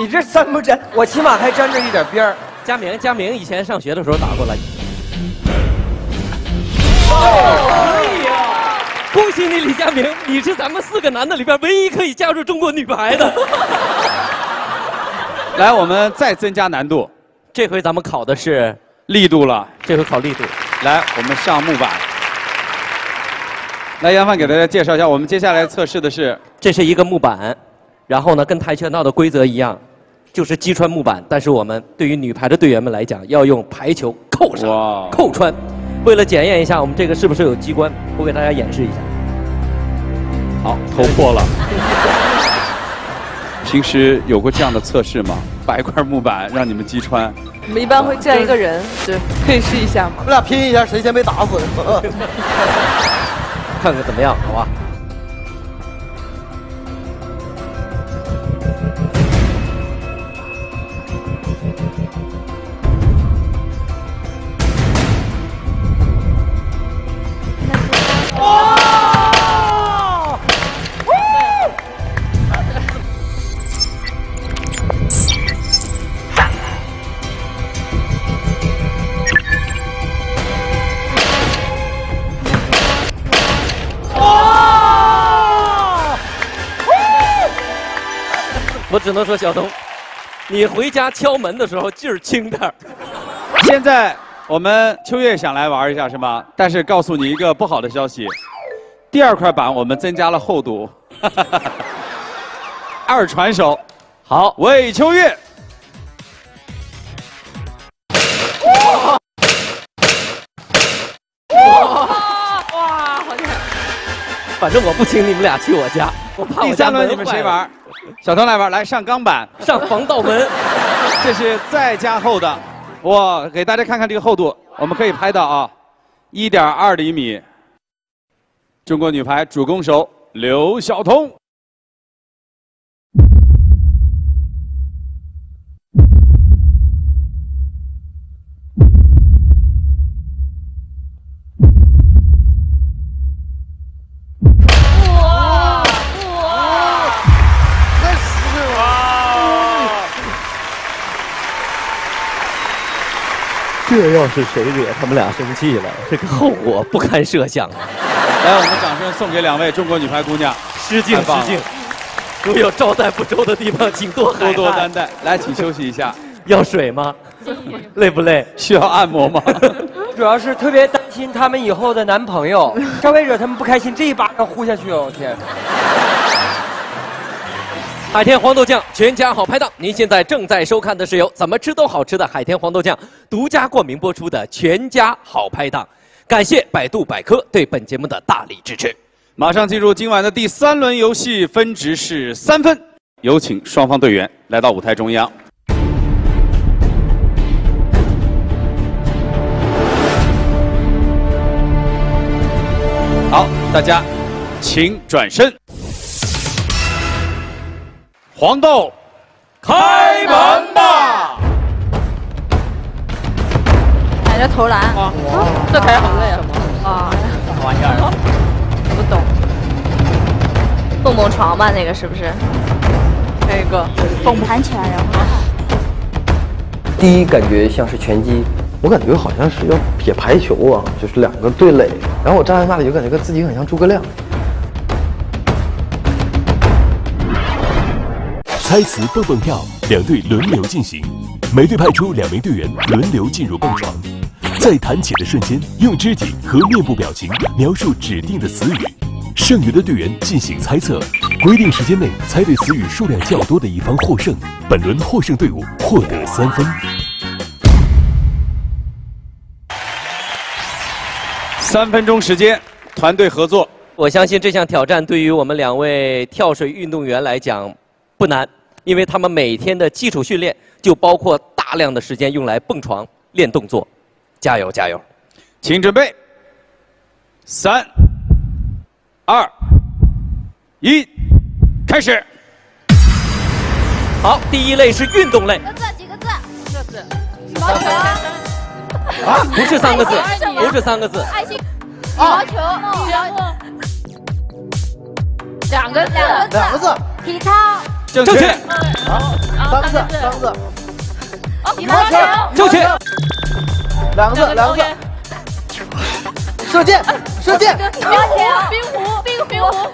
S4: 你这三不沾，我起码还沾着一点边儿。
S2: 佳明，佳明以前上学的时候打过来。
S1: 哎
S2: 恭喜你，李佳明，你是咱们四个男的里边唯一可以加入中国女排的。
S1: 来，我们再增加难度，
S2: 这回咱们考的是
S1: 力度了。
S2: 这回考力度。
S1: 来，我们上木板。来，杨帆给大家介绍一下，我们接下来测试的是，
S2: 这是一个木板，然后呢，跟跆拳道的规则一样，就是击穿木板。但是我们对于女排的队员们来讲，要用排球扣上、扣穿。为了检验一下我们这个是不是有机关，我给大家演示一下。
S1: 好，头破了。平时有过这样的测试吗？摆一块木板让你们击穿，
S8: 我们一般会站一个人，对，可以试一下吗？
S5: 我们俩拼一下，谁先被打死。
S2: 看看怎么样，好吧？只能说小东，你回家敲门的时候劲儿轻点儿。
S1: 现在我们秋月想来玩一下是吗？但是告诉你一个不好的消息，第二块板我们增加了厚度。二传手，
S2: 好，
S1: 魏秋月。
S2: 哇哇，好厉害！反正我不请你们俩去我家，我怕我家
S1: 第三轮你们谁玩？小童来玩，来上钢板，
S2: 上防盗门，
S1: 这是再加厚的。我给大家看看这个厚度，我们可以拍到啊，一点二厘米。中国女排主攻手刘晓彤。
S2: 这要是谁惹他们俩生气了，这个后果不堪设想啊！
S1: 来，我们掌声送给两位中国女排姑娘，
S2: 失敬失敬。如有招待不周的地方，请多
S1: 多多担待。来，请休息一下。
S2: 要水吗？累不累？
S1: 需要按摩吗？
S4: 主要是特别担心他们以后的男朋友，稍微惹他们不开心，这一巴掌呼下去哦，天！
S2: 海天黄豆酱全家好拍档，您现在正在收看的是由怎么吃都好吃的海天黄豆酱独家冠名播出的全家好拍档。感谢百度百科对本节目的大力支持。
S1: 马上进入今晚的第三轮游戏，分值是三分。有请双方队员来到舞台中央。好，大家请转身。黄豆，开门吧！
S7: 感觉投篮，这开始好累啊！啊，
S10: 啥玩意儿？
S7: 不懂。蹦蹦床吧，那个是不是？还有一个蹦弹起来，然后
S17: 第一感觉像是拳击，
S5: 我感觉好像是要撇排球啊，就是两个对垒，然后我站在那里就感觉自己很像诸葛亮。
S3: 猜词蹦蹦跳，两队轮流进行，每队派出两名队员轮流进入蹦床，在弹起的瞬间，用肢体和面部表情描述指定的词语，剩余的队员进行猜测，规定时间内猜对词语数量较多的一方获胜。本轮获胜队伍获得三分。
S1: 三分钟时间，团队合作。
S2: 我相信这项挑战对于我们两位跳水运动员来讲不难，因为他们每天的基础训练就包括大量的时间用来蹦床练动作。加油加油！
S1: 请准备，三、二、一，开始。
S2: 好，第一类是运动类，
S7: 几个字？几个字？三个字羽
S2: 毛球啊，不是三个字，不是三个字，
S7: 爱心。羽毛球，羽毛两个字，两个字，
S5: 两个字。
S7: 体操。
S1: 正
S2: 确。
S5: 好，三个字，三个字。
S7: 哦，羽毛球。
S2: 正确。
S5: 两个字，两个字。射箭，射箭。
S7: 冰壶，冰壶，冰冰壶。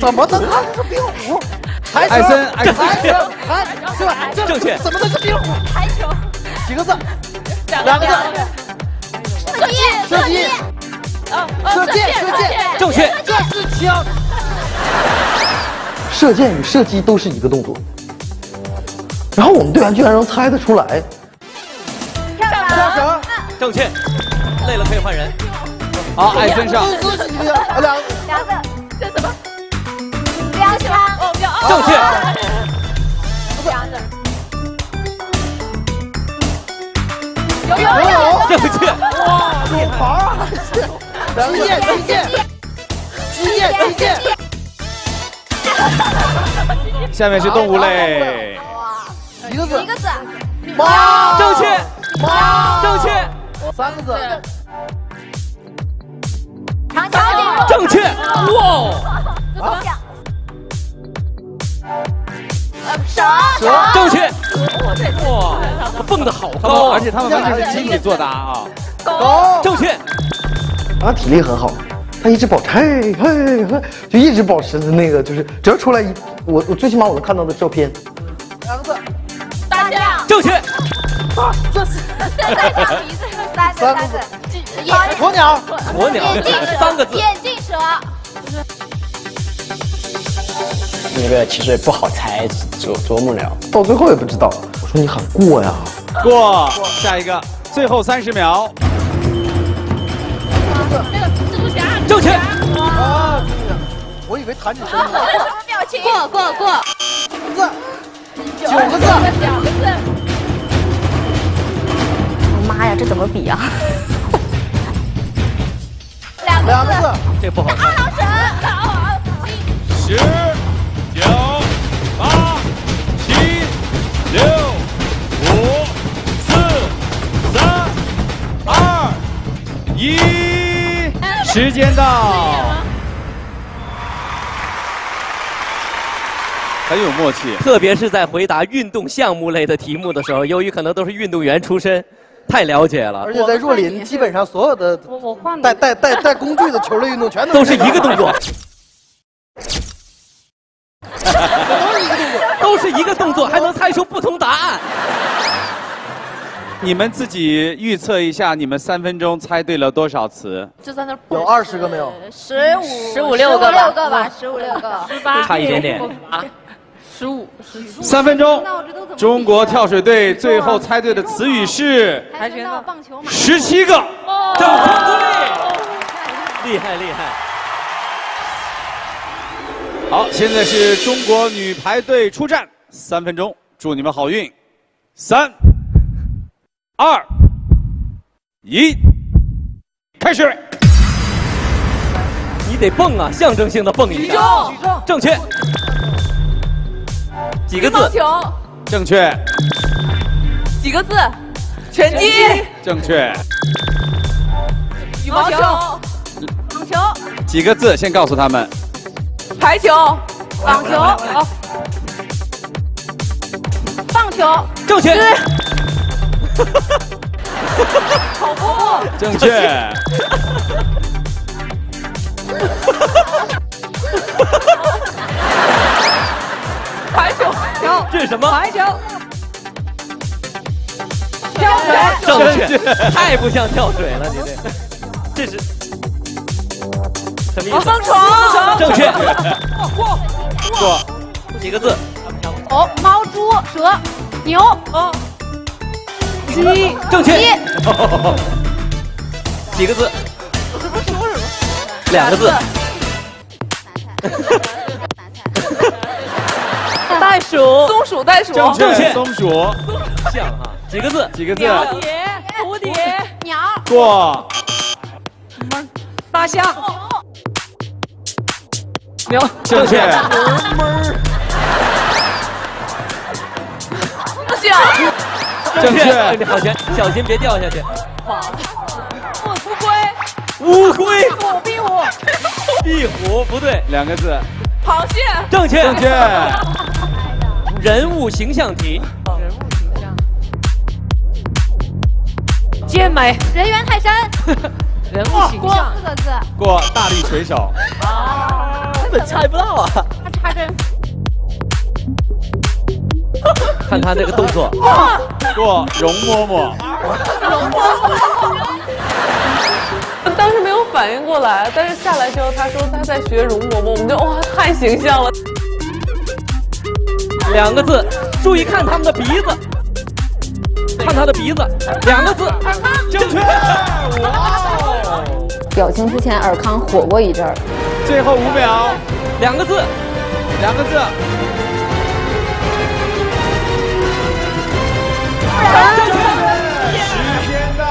S5: 怎么能看是冰壶？台
S1: 艾森，艾森，
S5: 台球，台是吧？这
S2: 正确
S5: 怎么能是冰壶？
S7: 台球。
S5: 几个字？
S7: 两
S5: 个字。
S7: 射击，
S5: 射击。射箭，射箭。
S2: 正确。
S5: 这是枪。射箭与射击都是一个动作，然后我们队员居然能猜得出来。
S7: 跳
S5: 跳绳。
S2: 正确。累了可以换人。
S1: 好，艾森上。
S5: 自己的两
S7: 两个，这什么？标枪。哦，标。
S2: 正确。
S7: 两个。
S5: 游泳。
S2: 正确。
S5: 哇，泳袍啊！击剑，击剑，击剑，击剑。
S1: 下面是动物类。
S5: 一个字。
S7: 一个字。
S5: 猫。
S2: 正确。
S5: 猫。
S2: 正确。
S5: 三个字。
S7: 长颈鹿。
S2: 正确。哇。
S5: 啊。
S7: 蛇。
S5: 蛇。
S2: 正确。哇，蹦的好高，
S1: 而且他们完全是集体作答啊。
S5: 狗。
S2: 正确。
S5: 啊，体力很好，他一直保持嘿嘿嘿，就一直保持着那个，就是只要出来一，我我最起码我能看到的照片，两个字，
S7: 大象。
S2: 正确。
S5: 这是
S7: 再再上鼻子，三
S5: 三个字，
S7: 眼
S5: 鸵鸟，
S2: 鸵鸟
S7: 眼镜蛇，
S2: 三个字
S7: 眼镜蛇。
S18: 那个其实也不好猜，琢琢磨了。
S5: 到最后也不知道。我说你喊过呀，
S1: 过，下一个，最后三十秒。
S7: 那个
S5: 啊，我以为弹指生呢。
S7: 什么表情？过过过。
S5: 字，九个字。
S7: 两个字。
S19: 我妈呀，这怎么比啊？
S7: 两
S5: 两个字。
S2: 这不好猜。
S7: 二郎神。
S1: 十、九、八、七、六、五、四、三、二、一，时间到。很有默契，
S2: 特别是在回答运动项目类的题目的时候，由于可能都是运动员出身，太了解了。
S5: 而且在若琳，基本上所有的
S11: 我我换
S5: 带带带带工具的球类运动全
S2: 都是一个动作 都是一个动作，都是一个动作，还能猜出不同答案。
S1: 你们自己预测一下，你们三分钟猜对了多少词？
S7: 就在那儿
S5: 有二十个没有？
S7: 十五
S19: 十五六个吧
S7: 六个，十五六个。
S16: 十八，
S2: 差一点点
S16: 啊，十五，十五。
S1: 三分钟，中国跳水队最后猜对的词语是
S11: 跆拳道、棒球、马。
S1: 十七个。
S2: 掌声鼓励，厉害厉害。
S1: 好，现在是中国女排队出战，三分钟，祝你们好运。三、二、一，开始。
S2: 你得蹦啊，象征性的蹦一下
S8: 举
S2: 下。
S8: 重，
S2: 正确。几个字？
S8: 乒乓球，
S1: 正确，
S8: 几个字？拳击，
S1: 正确，
S8: 羽毛球，
S7: 网球、
S1: 几个字？先告诉他们。
S8: 排球，
S7: 网球、哦，棒球、
S2: 正确。
S8: 跑步，
S1: 正确。
S8: 排球，
S2: 这是什么？
S8: 排球，
S7: 跳水、
S2: 正确，太不像跳水了，你这，这是。什么意思？
S8: 蹦床，
S2: 正确。
S8: 过，
S1: 过，
S2: 几个字？
S7: 哦，猫、猪、蛇、牛、
S8: 哦，
S7: 鸡、
S2: 正确
S7: 鸡。
S2: 几个字？两个字。
S8: 袋鼠，松鼠，袋鼠，
S1: 正
S2: 正确
S1: 确，松鼠。
S2: 像哈，几个字？
S1: 几个字？
S8: 蝴蝶，蝴蝶，
S7: 鸟、
S1: 过，
S8: 大象，
S2: 鸟，
S1: 正确。
S8: 象，
S1: 正确
S2: 确，好拳，小心别掉下去。
S8: 乌龟，
S2: 乌龟，
S8: 虎，壁虎，
S2: 壁虎不对，
S1: 两个字。
S8: 螃蟹，
S2: 正确，
S1: 正确。
S2: 人物形象题，人物形象
S8: 健美，
S7: 人猿泰山、
S8: 人物形象，
S7: 四个字，
S1: 过大力水手。
S2: 啊根本猜不到啊！
S7: 他插针。
S2: 看他这个动作，
S1: 做容嬷嬷。容嬷嬷。
S8: 当时没有反应过来，但是下来之后他说他在学容嬷嬷，我们就哇太形象了。
S2: 两个字，注意看他们的鼻子，看他的鼻子，两个字，正确。哇。
S19: 表情之前尔康火过一阵儿，
S1: 最后五秒，
S2: 两个字，
S1: 两个字。时间到。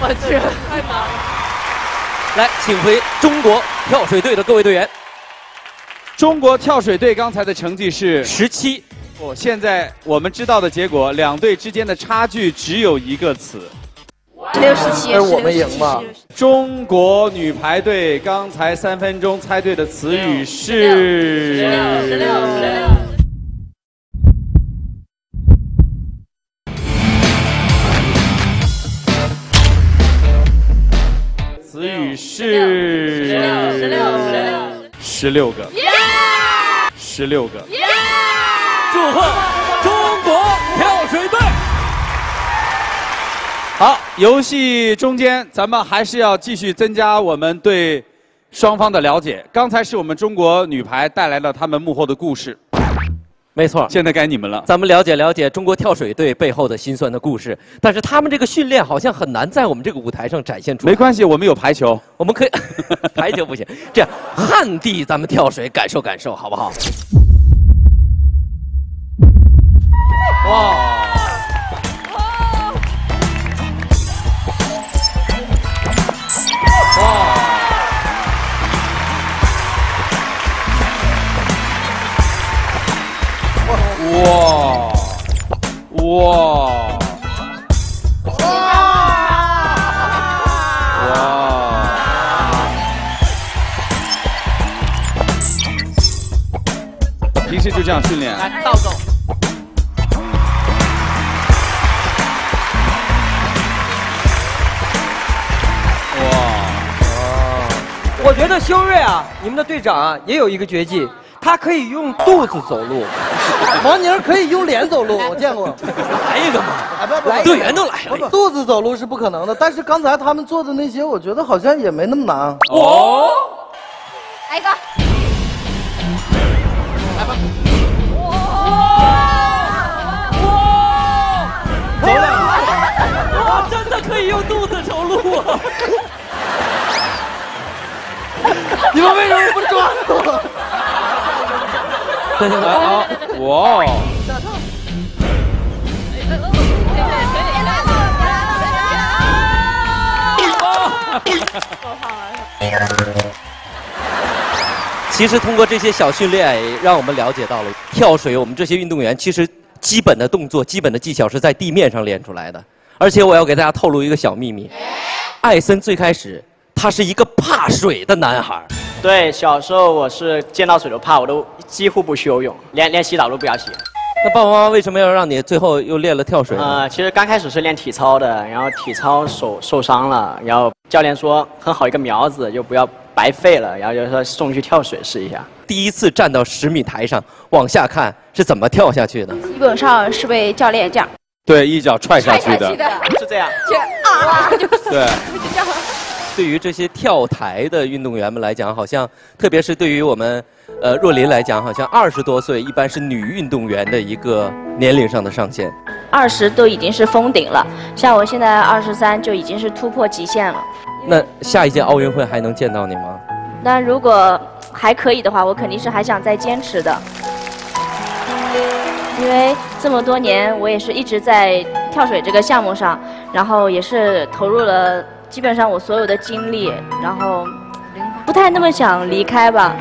S8: 我去，太难了。
S2: 来，请回中国跳水队的各位队员。
S1: 中国跳水队刚才的成绩是
S2: 十七。
S1: 哦，现在我们知道的结果，两队之间的差距只有一个词。
S7: 十六十七，
S5: 是我们赢吧？
S1: 中国女排队刚才三分钟猜对的词语是
S7: 十六十六。
S1: 词是
S7: 十六十六
S1: 十六个，十六个，
S2: 祝祝贺中国跳水队。
S1: 好，游戏中间咱们还是要继续增加我们对双方的了解。刚才是我们中国女排带来了他们幕后的故事，
S2: 没错。
S1: 现在该你们了。
S2: 咱们了解了解中国跳水队背后的辛酸的故事，但是他们这个训练好像很难在我们这个舞台上展现出来。
S1: 没关系，我们有排球，
S2: 我们可以 排球不行，这样旱地咱们跳水感受感受好不好？哇！
S1: 哇哇哇。哇！平时就这样训练？
S10: 来倒走。
S4: 我觉得修睿啊，你们的队长啊，也有一个绝技，他可以用肚子走路。
S5: 王宁可以用脸走路，我见过。
S2: 来一个嘛！
S5: 啊不不，
S2: 队员都来了
S5: 不不肚子走路是不可能的，但是刚才他们做的那些，我觉得好像也没那么难。
S2: 哦，
S7: 来一个。
S2: 走两个！哇，真的可以用肚子走路啊！
S5: 你们为什么不抓我？
S2: 对对对，
S1: 好，哇！
S2: 其实通过这些小训练，让我们了解到了跳水，我们这些运动员其实基本的动作、基本的技巧是在地面上练出来的。而且我要给大家透露一个小秘密：艾森最开始他是一个怕水的男孩。
S18: 对，小时候我是见到水都怕，我都几乎不去游泳，连连洗澡都不要洗。
S2: 那爸爸妈妈为什么要让你最后又练了跳水呢？
S18: 呃，其实刚开始是练体操的，然后体操手受伤了，然后教练说很好一个苗子，就不要白费了，然后就说送去跳水试一下。
S2: 第一次站到十米台上往下看是怎么跳下去的？
S15: 基本上是被教练这样
S1: 对，一脚踹下去的。
S18: 是这样。
S15: 就啊，就
S1: 对。
S2: 对于这些跳台的运动员们来讲，好像特别是对于我们呃若琳来讲，好像二十多岁一般是女运动员的一个年龄上的上限。
S19: 二十都已经是封顶了，像我现在二十三就已经是突破极限了。
S2: 那下一届奥运会还能见到你吗？
S19: 那如果还可以的话，我肯定是还想再坚持的，因为这么多年我也是一直在跳水这个项目上，然后也是投入了基本上我所有的精力，然后不太那么想离开吧。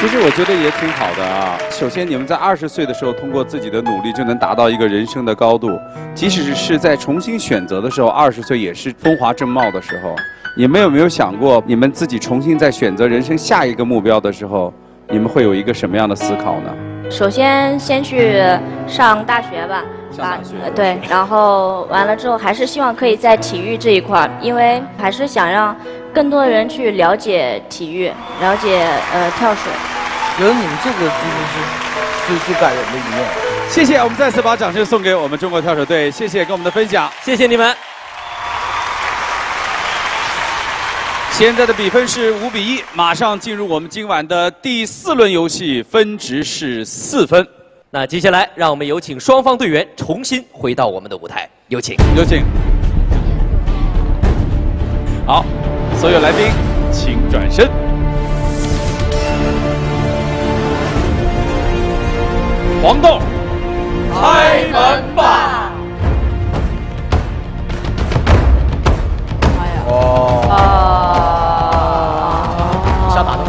S1: 其实我觉得也挺好的啊。首先，你们在二十岁的时候，通过自己的努力就能达到一个人生的高度。即使是在重新选择的时候，二十岁也是风华正茂的时候。你们有没有想过，你们自己重新在选择人生下一个目标的时候，你们会有一个什么样的思考呢？
S19: 首先先去上大学吧，
S1: 上大学
S19: 呃对，然后完了之后还是希望可以在体育这一块儿，因为还是想让更多的人去了解体育，了解呃跳水。
S5: 觉得你们这个就是是最最感人的一面。
S1: 谢谢，我们再次把掌声送给我们中国跳水队，谢谢跟我们的分享，
S2: 谢谢你们。
S1: 现在的比分是五比一，马上进入我们今晚的第四轮游戏，分值是四分。
S2: 那接下来，让我们有请双方队员重新回到我们的舞台，有请，
S1: 有请。好，所有来宾请转身。黄豆，开门吧！
S18: 小打的，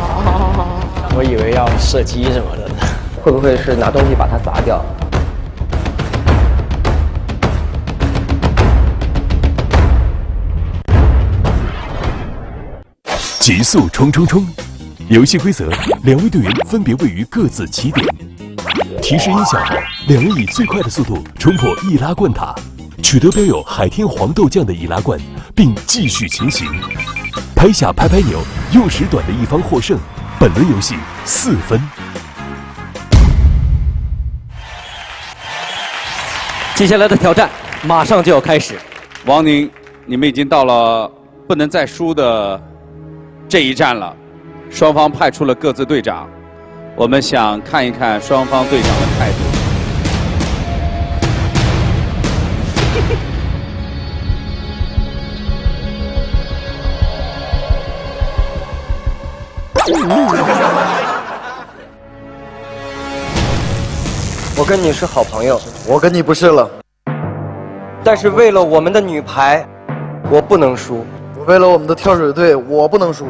S18: 我以为要射击什么的呢。
S17: 会不会是拿东西把它砸掉？
S3: 极速冲冲冲！游戏规则：两位队员分别位于各自起点。提示音响：两人以最快的速度冲破易拉罐塔，取得标有“海天黄豆酱”的易拉罐，并继续前行。拍下拍拍钮，用时短的一方获胜。本轮游戏四分。
S2: 接下来的挑战马上就要开始。
S1: 王宁，你们已经到了不能再输的这一站了。双方派出了各自队长，我们想看一看双方队长的态度。
S4: 我 跟你是好朋友，
S5: 我跟你不是了。
S4: 但是为了我们的女排，我不能输。
S5: 为了我们的跳水队，我不能输。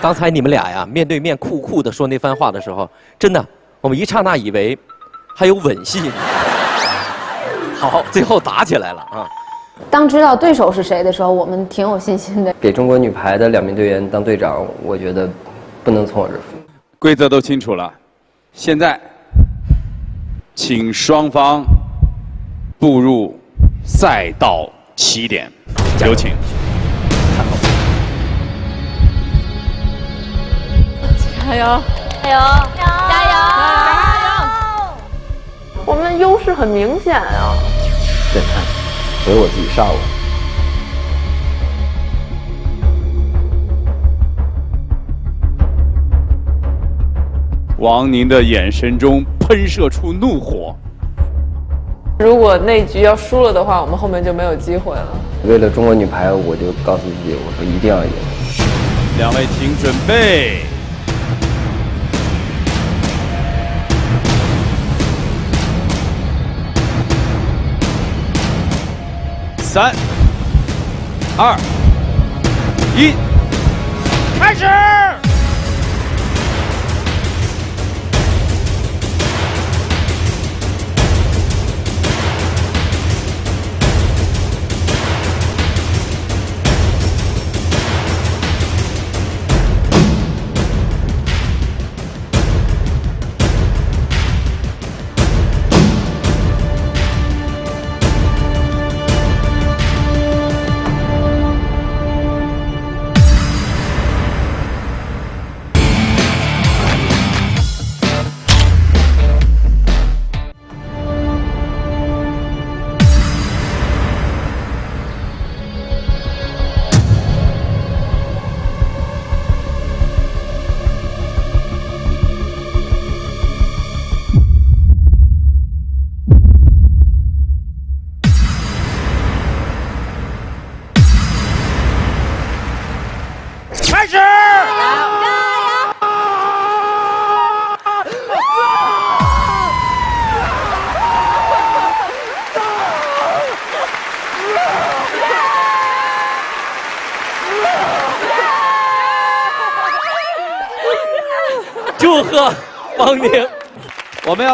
S2: 刚才你们俩呀，面对面酷酷的说那番话的时候，真的，我们一刹那以为还有吻戏。好，最后打起来了啊！
S20: 当知道对手是谁的时候，我们挺有信心的。
S17: 给中国女排的两名队员当队长，我觉得不能从我这儿。
S1: 规则都清楚了，现在请双方步入赛道起点，有请。
S8: 加油！
S7: 加油！加油！
S8: 加油我们优势很明显啊！
S17: 再看，回我自己上了。
S1: 王宁的眼神中喷射出怒火。
S8: 如果那局要输了的话，我们后面就没有机会了。
S17: 为了中国女排，我就告诉自己，我说一定要赢。
S1: 两位请准备。三、二、一，开始！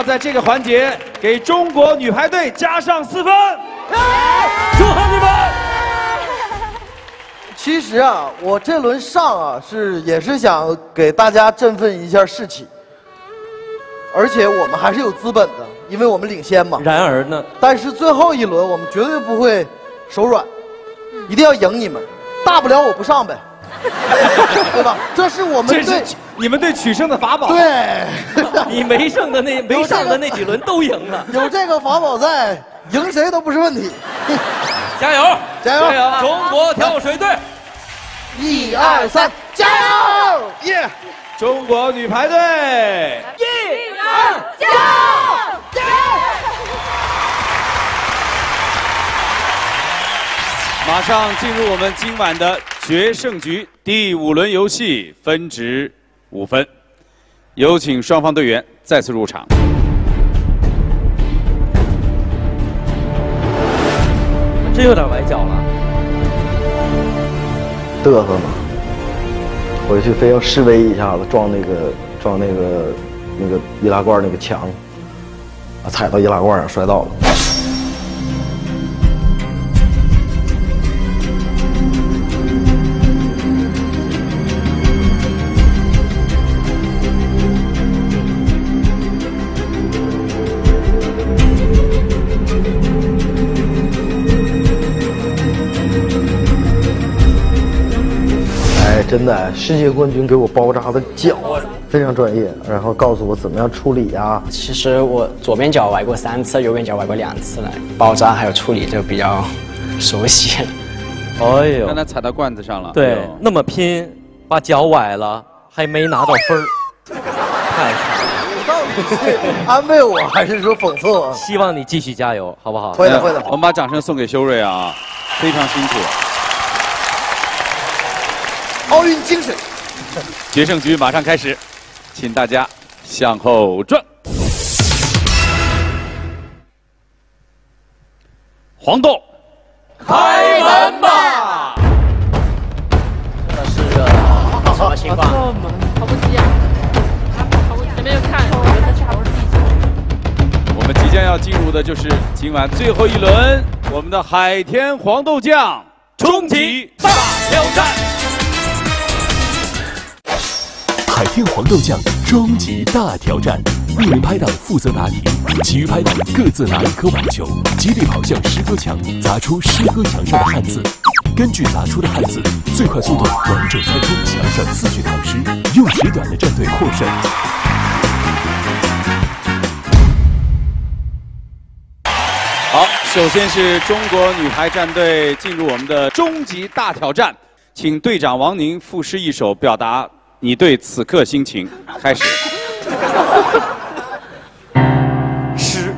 S1: 要在这个环节给中国女排队加上四分。祝贺你们！
S5: 其实啊，我这轮上啊是也是想给大家振奋一下士气，而且我们还是有资本的，因为我们领先嘛。
S2: 然而呢？
S5: 但是最后一轮我们绝对不会手软，一定要赢你们，大不了我不上呗，对吧？这是我们
S1: 这
S5: 队
S1: 是你们队取胜的法宝。
S5: 对，
S2: 你没胜的那没上的那几轮都赢了。
S5: 有这个法宝在，赢谁都不是问题。
S2: 加油！
S5: 加油！
S2: 中国跳水队！
S5: 一二三，加油！
S1: 耶！中国女排队！
S7: 一二，加油！加油
S1: 马上进入我们今晚的决胜局第五轮游戏，分值五分。有请双方队员再次入场。
S2: 真有点崴脚了。
S5: 嘚瑟嘛，回去非要示威一下子，撞那个撞那个那个易拉罐那个墙，啊，踩到易拉罐上摔倒了。真的，世界冠军给我包扎的脚非常专业，然后告诉我怎么样处理啊。
S18: 其实我左边脚崴过三次，右边脚崴过两次了，包扎还有处理就比较熟悉。
S2: 哎呦
S1: 刚才踩到罐子上了。哎
S2: 对
S1: 呦，
S2: 那么拼，把脚崴了，还没拿到分儿，太惨了。
S5: 到底是安慰我还是说讽刺我？
S2: 希望你继续加油，好不好？
S5: 会的会的
S1: 我们把掌声送给修睿啊，非常辛苦。
S5: 奥运精神。
S1: 决胜局马上开始，请大家向后转。黄豆，
S18: 开门吧！这是什么情况？
S16: 跑不急啊！好不前面又看，我
S1: 们即将要进入的就是今晚最后一轮，我们的海天黄豆酱终极大挑战。
S3: 海天黄豆酱终极大挑战，一名拍档负责答题，其余拍档各自拿一颗网球，极力跑向诗歌墙，砸出诗歌墙上的汉字。根据砸出的汉字，最快速度完整猜出墙上四句唐诗，用时短的战队获胜。
S1: 好，首先是中国女排战队进入我们的终极大挑战，请队长王宁赋诗一首，表达你对此刻心情。开始。
S4: 诗，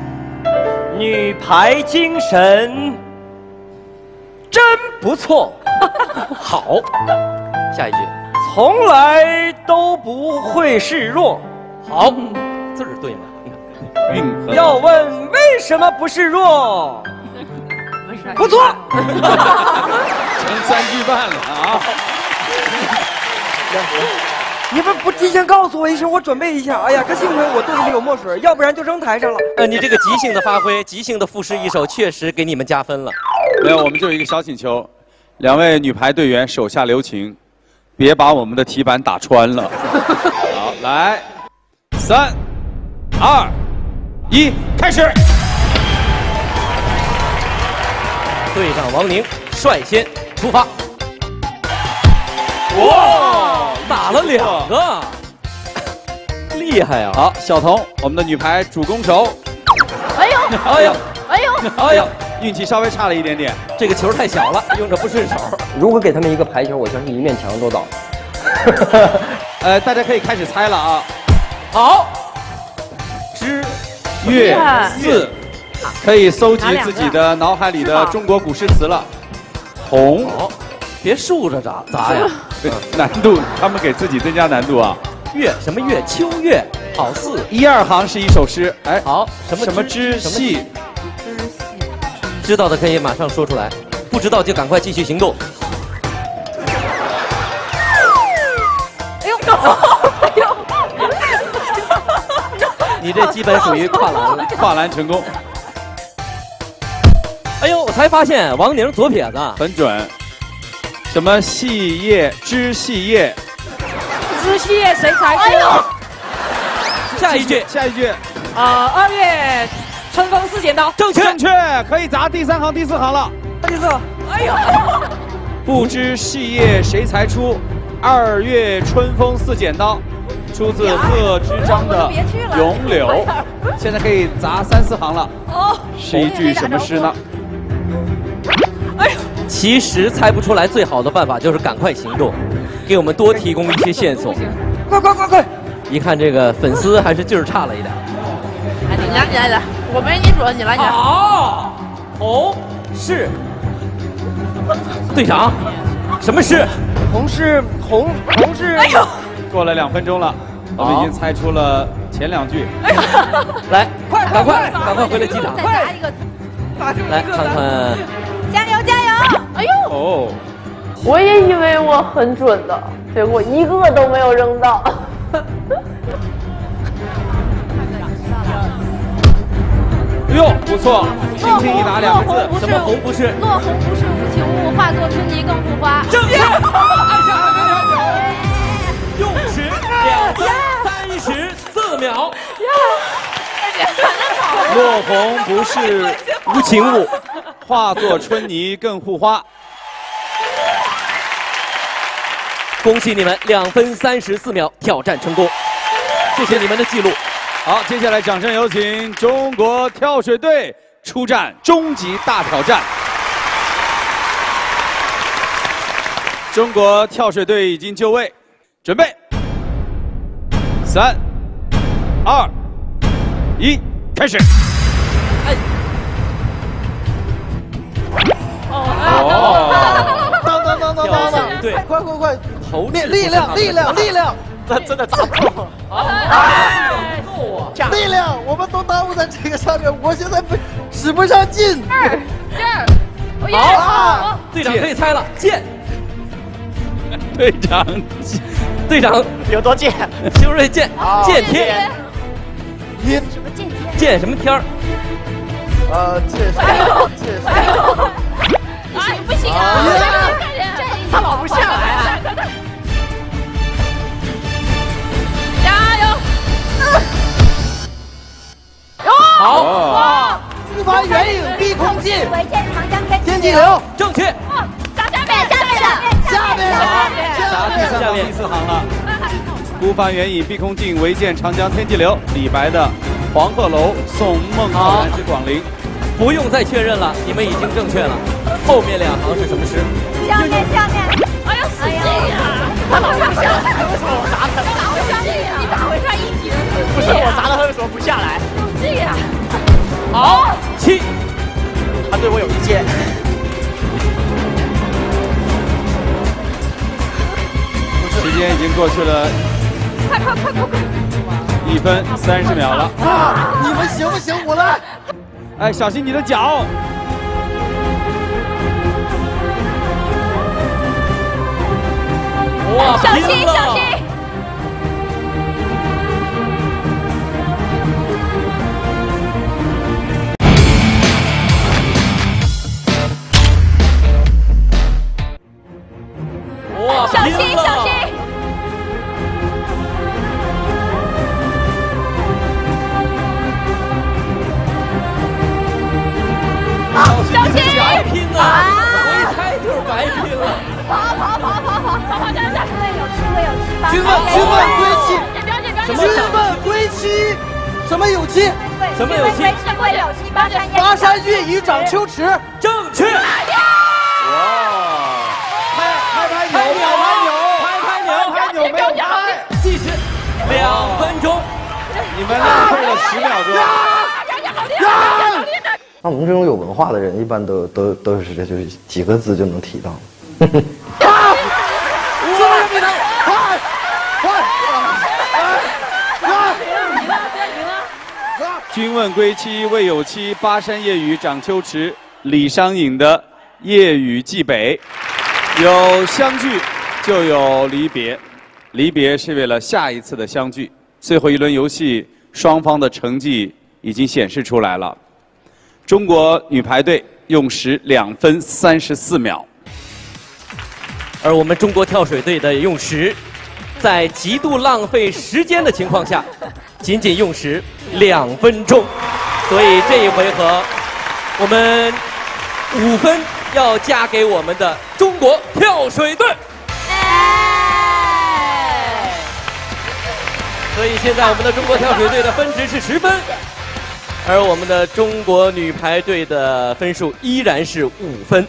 S4: 女排精神真不错。好，
S2: 下一句，
S4: 从来都不会示弱。
S2: 好，字儿对吗？
S4: 要问为什么不示弱？不错。
S1: 成三句半了啊！
S4: 你们不提前告诉我一声，我准备一下。哎呀，这幸亏我肚子里有墨水，要不然就扔台上了。
S2: 呃，你这个即兴的发挥，即兴的赋诗一首，确实给你们加分了。
S1: 没有，我们就有一个小请求，两位女排队员手下留情，别把我们的题板打穿了。好，来，三、二、一，开始。
S2: 队长王宁率先出发。
S1: 哇，
S2: 打了两个，厉害啊！
S1: 好，小彤，我们的女排主攻手，
S7: 哎呦，
S1: 哎呦，
S7: 哎呦，
S1: 哎呦，运气稍微差了一点点。
S2: 这个球太小了，用着不顺手。
S17: 如果给他们一个排球，我相信一面墙都倒。
S1: 呃，大家可以开始猜了啊。
S2: 好，
S1: 知月四，可以搜集自己的脑海里的中国古诗词了。红，
S2: 别竖着砸砸呀！
S1: 难度，他们给自己增加难度啊。
S2: 月什么月？秋月，好似
S1: 一二行是一首诗。哎，
S2: 好，什么
S1: 什么知
S2: 什么
S1: 系？
S2: 知道的可以马上说出来，不知道就赶快继续行动。
S7: 哎呦，哎呦，
S2: 你这基本属于跨栏了，
S1: 跨栏成功。
S2: 哎呦，我才发现王宁左撇子，
S1: 很准。什么细叶知细叶？
S21: 知细叶谁裁
S7: 哎呦，
S2: 下一句，
S1: 下一句。
S21: 啊，二月春风似剪刀，
S2: 正确，
S1: 正确，可以砸第三行、第四行了。
S21: 第四，哎呦，
S1: 不知细叶谁裁出？二月春风似剪刀，出自贺知章的《咏柳》。现在可以砸三四行了。
S21: 哦，
S1: 是一句什么诗呢？
S2: 其实猜不出来，最好的办法就是赶快行动，给我们多提供一些线索。
S21: 快快快快！
S2: 一看这个粉丝还是劲儿差了一点。
S21: 哎，你来，你来来，我没你准，你来，你来。
S2: 好，红是队长，什么是？
S4: 红是红，红是。
S21: 哎呦，
S1: 过了两分钟了，我们已经猜出了前两句。
S2: 来，
S21: 快
S2: 赶快赶快回来机场，
S7: 再砸一个，
S2: 来看看。
S7: 加油加油！哎呦，
S1: 哦，
S8: 我也以为我很准的，结果一个都没有扔到。
S1: 哎呦，不错，轻轻一打两个字，
S2: 什么红不是？
S12: 落红不是无情物，化作春泥更护花。
S2: 正确。按下按钮，用时两分三十四秒。
S1: 落红不是无情物，化作春泥更护花。
S2: 恭喜你们两分三十四秒挑战成功，谢谢你们的记录。
S1: 好，接下来掌声有请中国跳水队出战终极大挑战。中国跳水队已经就位，准备，三、二、一，开始。
S5: 哦，当当当当当当，
S2: 对，
S5: 快快快，
S2: 头
S5: 力力量力量力量，
S18: 这真的砸破。
S5: 力量，我们都耽误在这个上面，我现在不使不上劲。
S7: 二，二，我也
S2: 好，队长可以猜了，剑。
S1: 队长，
S2: 队长
S18: 有多贱？
S2: 修睿剑，剑天，
S5: 天
S14: 什么见天？
S2: 见什么天儿？
S5: 呃，剑
S7: 哎呦
S5: 剑
S7: 哎呦，不行不行啊！
S18: 他老不下来啊！
S7: 加油！
S2: 好，
S5: 哇！不凡远影碧空尽，
S14: 围剑长江天
S5: 天际流，
S2: 正确。
S7: 下面下面
S5: 下面
S1: 下第三行第四行了。孤帆远影碧空尽，唯见长江天际流。李白的《黄鹤楼送孟浩然之广陵》。
S2: 不用再确认了，你们已经正确了。后面两行是什么诗？
S14: 下面下面，
S7: 哎呀，死劲呀！他老上下来，为什么我砸的？咋回事呀？你咋回事？一级的
S18: 不是我砸的，他为什么不下来？
S7: 死劲呀！
S2: 好，七，
S18: 他对我有意见。
S1: 时间已经过去了
S7: 快快快快快！
S1: 一分三十秒了。
S5: 啊！你们行不行？我来。
S1: 哎，小心你的脚！
S2: 哇，
S7: 小心小心！
S2: 哇，
S7: 小心小心！
S2: 白拼了！我一猜就是白拼了。
S7: 跑跑跑跑跑跑跑！
S5: 君问君问归期，
S2: 什么
S5: 君问归期，什么有期？
S2: 什么有期？
S14: 七会有七，巴山夜
S5: 巴山岳与掌秋池。
S2: 正确。
S1: 哇！
S5: 拍拍拍
S2: 拍
S5: 扭，
S2: 扭
S5: 拍扭，
S1: 拍拍扭，拍扭没有拍，
S2: 计时两分钟。
S1: 你们浪费了十秒钟。
S22: 像我们这种有文化的人，一般都都都是这就是几个字就能提到。
S5: 五个人比他快快！
S1: 君问归期未有期，巴山夜雨涨秋池。李商隐的《夜雨寄北》，有相聚就有离别，离别是为了下一次的相聚。最后一轮游戏，双方的成绩已经显示出来了。中国女排队用时两分三十四秒，
S2: 而我们中国跳水队的用时，在极度浪费时间的情况下，仅仅用时两分钟，所以这一回合，我们五分要加给我们的中国跳水队。所以现在我们的中国跳水队的分值是十分，而我们的中国女排队的分数依然是五分。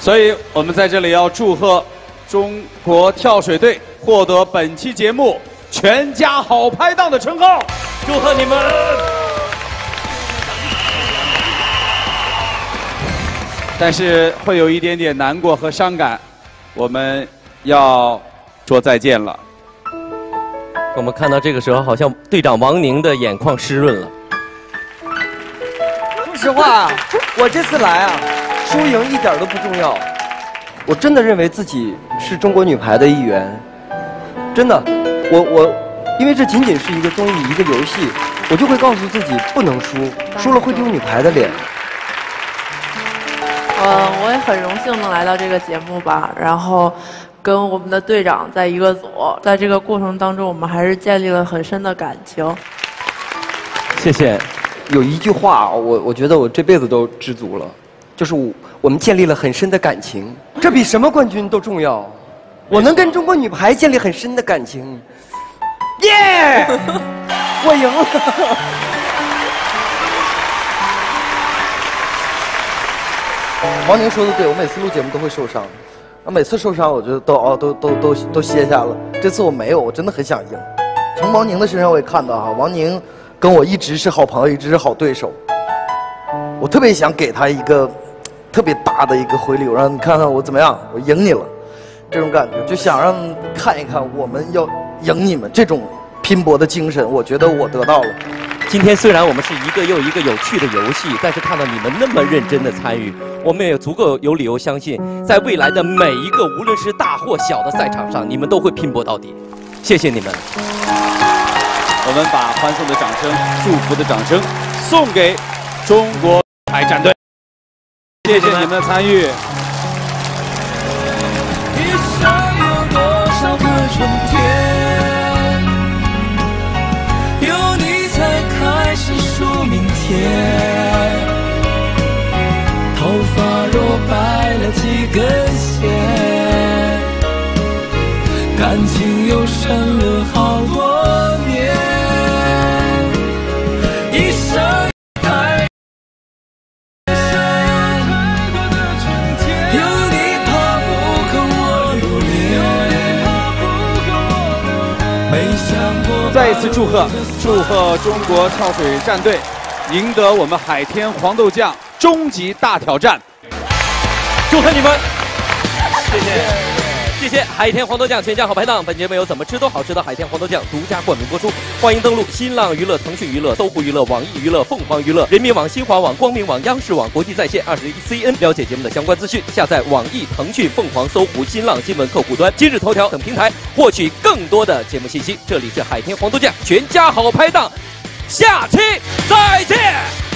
S1: 所以我们在这里要祝贺中国跳水队获得本期节目全家好拍档的称号，
S2: 祝贺你们！
S1: 但是会有一点点难过和伤感，我们要说再见了。
S2: 我们看到这个时候，好像队长王宁的眼眶湿润了。
S4: 说实话，我这次来啊，输赢一点都不重要。我真的认为自己是中国女排的一员，真的，我我，因为这仅仅是一个综艺，一个游戏，我就会告诉自己不能输，输了会丢女排的脸。
S8: 嗯，我也很荣幸能来到这个节目吧，然后跟我们的队长在一个组，在这个过程当中，我们还是建立了很深的感情。
S4: 谢谢。有一句话，我我觉得我这辈子都知足了，就是我我们建立了很深的感情，这比什么冠军都重要。我能跟中国女排建立很深的感情。耶！我赢了。
S5: 王宁说的对，我每次录节目都会受伤，那每次受伤我就都哦都都都都歇下了。这次我没有，我真的很想赢。从王宁的身上我也看到哈，王宁跟我一直是好朋友，一直是好对手。我特别想给他一个特别大的一个回礼，我让你看看我怎么样，我赢你了，这种感觉就想让看一看我们要赢你们这种拼搏的精神，我觉得我得到了。
S2: 今天虽然我们是一个又一个有趣的游戏，但是看到你们那么认真的参与，我们也足够有理由相信，在未来的每一个无论是大或小的赛场上，你们都会拼搏到底。谢谢你们。
S1: 我们把欢送的掌声、祝福的掌声送给中国海战队，谢谢你们的参与。
S9: 一生有多少个春天，有你才开始数明天。头发若白了几根线，感情又深了
S1: 祝贺，祝贺中国跳水战队赢得我们海天黄豆酱终极大挑战，
S2: 祝贺你们！谢谢。谢谢海天黄豆酱全家好拍档，本节目由怎么吃都好吃的海天黄豆酱独家冠名播出。欢迎登录新浪娱乐、腾讯娱乐、搜狐娱乐、网易娱乐、凤凰娱乐、人民网、新华网、光明网、央视网、国际在线二十一 CN，了解节目的相关资讯。下载网易、腾讯、凤凰、搜狐、新浪新闻客户端、今日头条等平台，获取更多的节目信息。这里是海天黄豆酱全家好拍档，下期再见。